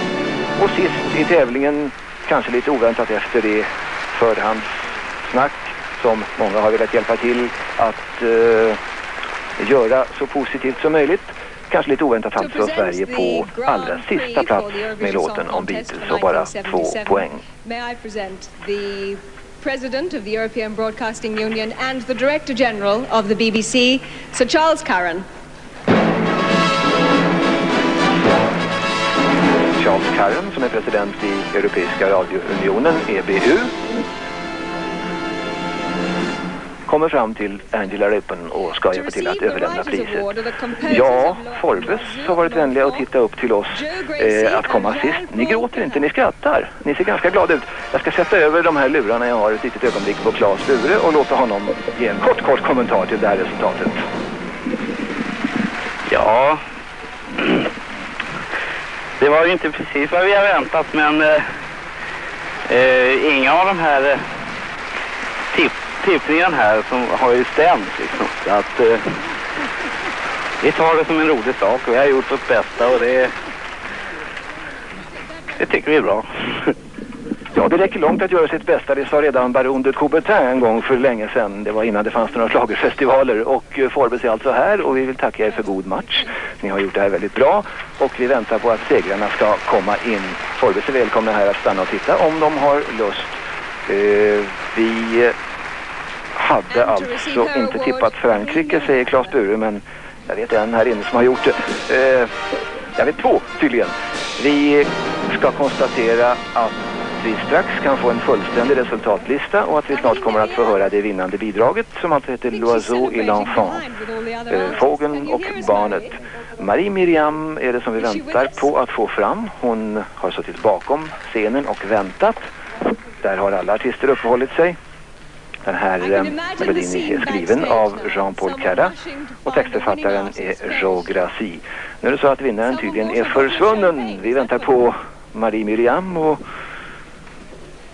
Och sist i tävlingen, kanske lite oväntat efter det förhandssnack som många har velat hjälpa till att eh, göra så positivt som möjligt. Kanske lite oväntat alltså Sverige på allra sista plats med låten om Beatles och bara två poäng. May I present the President of the European Broadcasting Union and the Director General of the BBC, Sir Charles Curran. Charles Curran som är president i Europeiska radiounionen, EBU. Kommer fram till Angela Rippon och ska hjälpa till att överlämna priset. Ja, Forbes har varit vänliga att titta upp till oss eh, att komma sist. Ni gråter inte, ni skrattar. Ni ser ganska glada ut. Jag ska sätta över de här lurarna jag har ett litet ögonblick på Claes Bure och låta honom ge en kort, kort kommentar till det här resultatet. Ja, det var ju inte precis vad vi har väntat men eh, eh, inga av de här eh, tipp, tippningarna här som har ju stämt liksom. Så att eh, vi tar det som en rolig sak och vi har gjort vårt bästa och det, det tycker vi är bra. (laughs) Ja, det räcker långt att göra sitt bästa. Det sa redan Baron de Coubertin en gång för länge sedan. Det var innan det fanns några schlagerfestivaler. Och eh, Forbes är alltså här och vi vill tacka er för god match. Ni har gjort det här väldigt bra och vi väntar på att segrarna ska komma in. Forbes är välkomna här att stanna och titta om de har lust. Uh, vi eh, hade alltså inte tippat Frankrike, säger Claes Bure, men jag vet en här inne som har gjort det. Eh, jag vet två tydligen. Vi ska konstatera att vi strax kan få en fullständig resultatlista och att vi snart kommer att få höra det vinnande bidraget som alltså heter L'oiseau et l'enfant. Eh, fågeln och barnet. Marie Miriam är det som vi väntar på att få fram. Hon har suttit bakom scenen och väntat. Där har alla artister uppehållit sig. Den här eh, melodin är skriven av Jean-Paul Carra och textförfattaren är Joe Grassi. Nu är det så att vinnaren tydligen är försvunnen. Vi väntar på Marie Miriam och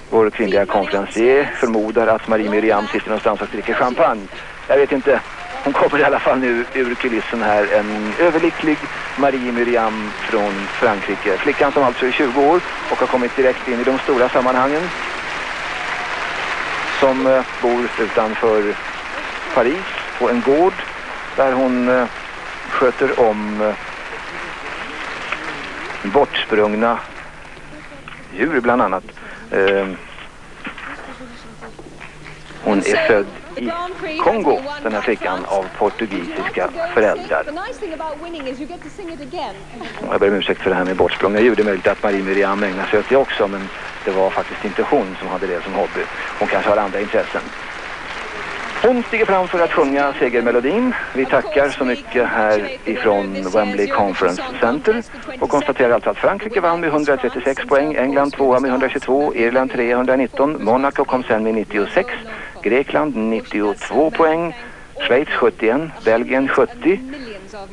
vår kvinnliga konferencier förmodar att Marie Miriam sitter någonstans och dricker champagne. Jag vet inte. Hon kommer i alla fall nu ur kulissen här. En överlycklig Marie Miriam från Frankrike. Flickan som alltså är 20 år och har kommit direkt in i de stora sammanhangen. Som eh, bor utanför Paris på en gård där hon eh, sköter om eh, bortsprungna djur bland annat. Hon är född i Kongo, den här flickan, av portugisiska föräldrar. Jag ber om ursäkt för det här med bortsprungna djur. Det är möjligt att Marie Miriam ägnar sig åt det också, men det var faktiskt inte hon som hade det som hobby. Hon kanske har andra intressen. Hon stiger fram för att sjunga segermelodin. Vi tackar så mycket här ifrån Wembley Conference Center och konstaterar alltså att Frankrike vann med 136 poäng, England tvåa med 122, Irland 319, Monaco kom sen med 96, Grekland 92 poäng, Schweiz 71, Belgien 70,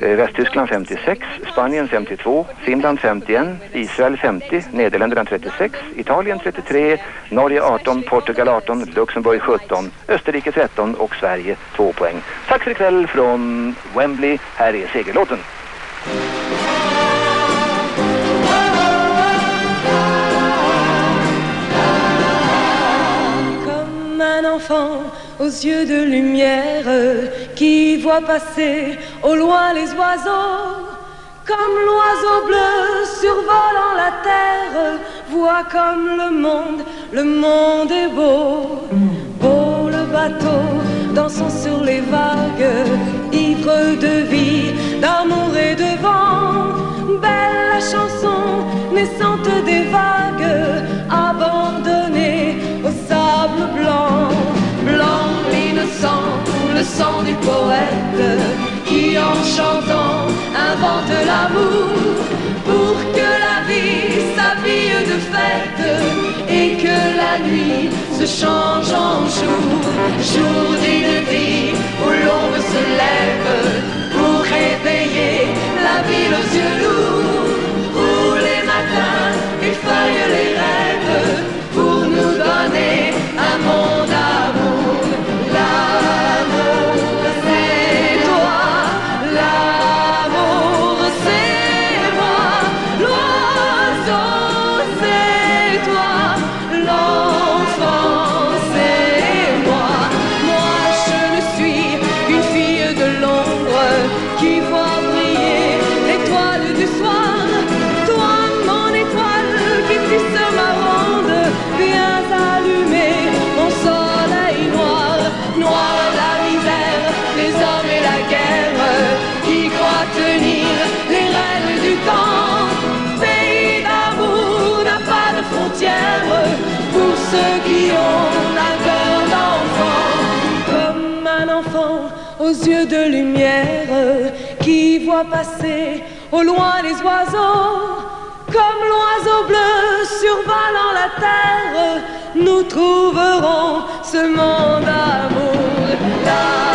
eh, Västtyskland 56, Spanien 52, Finland 51, Israel 50, Nederländerna 36, Italien 33, Norge 18, Portugal 18, Luxemburg 17, Österrike 13 och Sverige 2 poäng. Tack för ikväll från Wembley. Här är segerlåten. Comme un enfant aux yeux de lumière qui voit passer au loin les oiseaux. Comme l'oiseau bleu survolant la terre, voit comme le monde, le monde est beau. Beau le bateau dansant sur les vagues, ivre de vie, d'amour et de vent. Belle la chanson naissante des vagues, sang du poète qui en chantant invente l'amour pour que la vie s'habille de fête et que la nuit se change en jour. Jour d'une vie où l'ombre se lève pour réveiller la ville aux yeux lourds, passer au loin les oiseaux. Comme l'oiseau bleu survolant la terre, nous trouverons ce monde d'amour.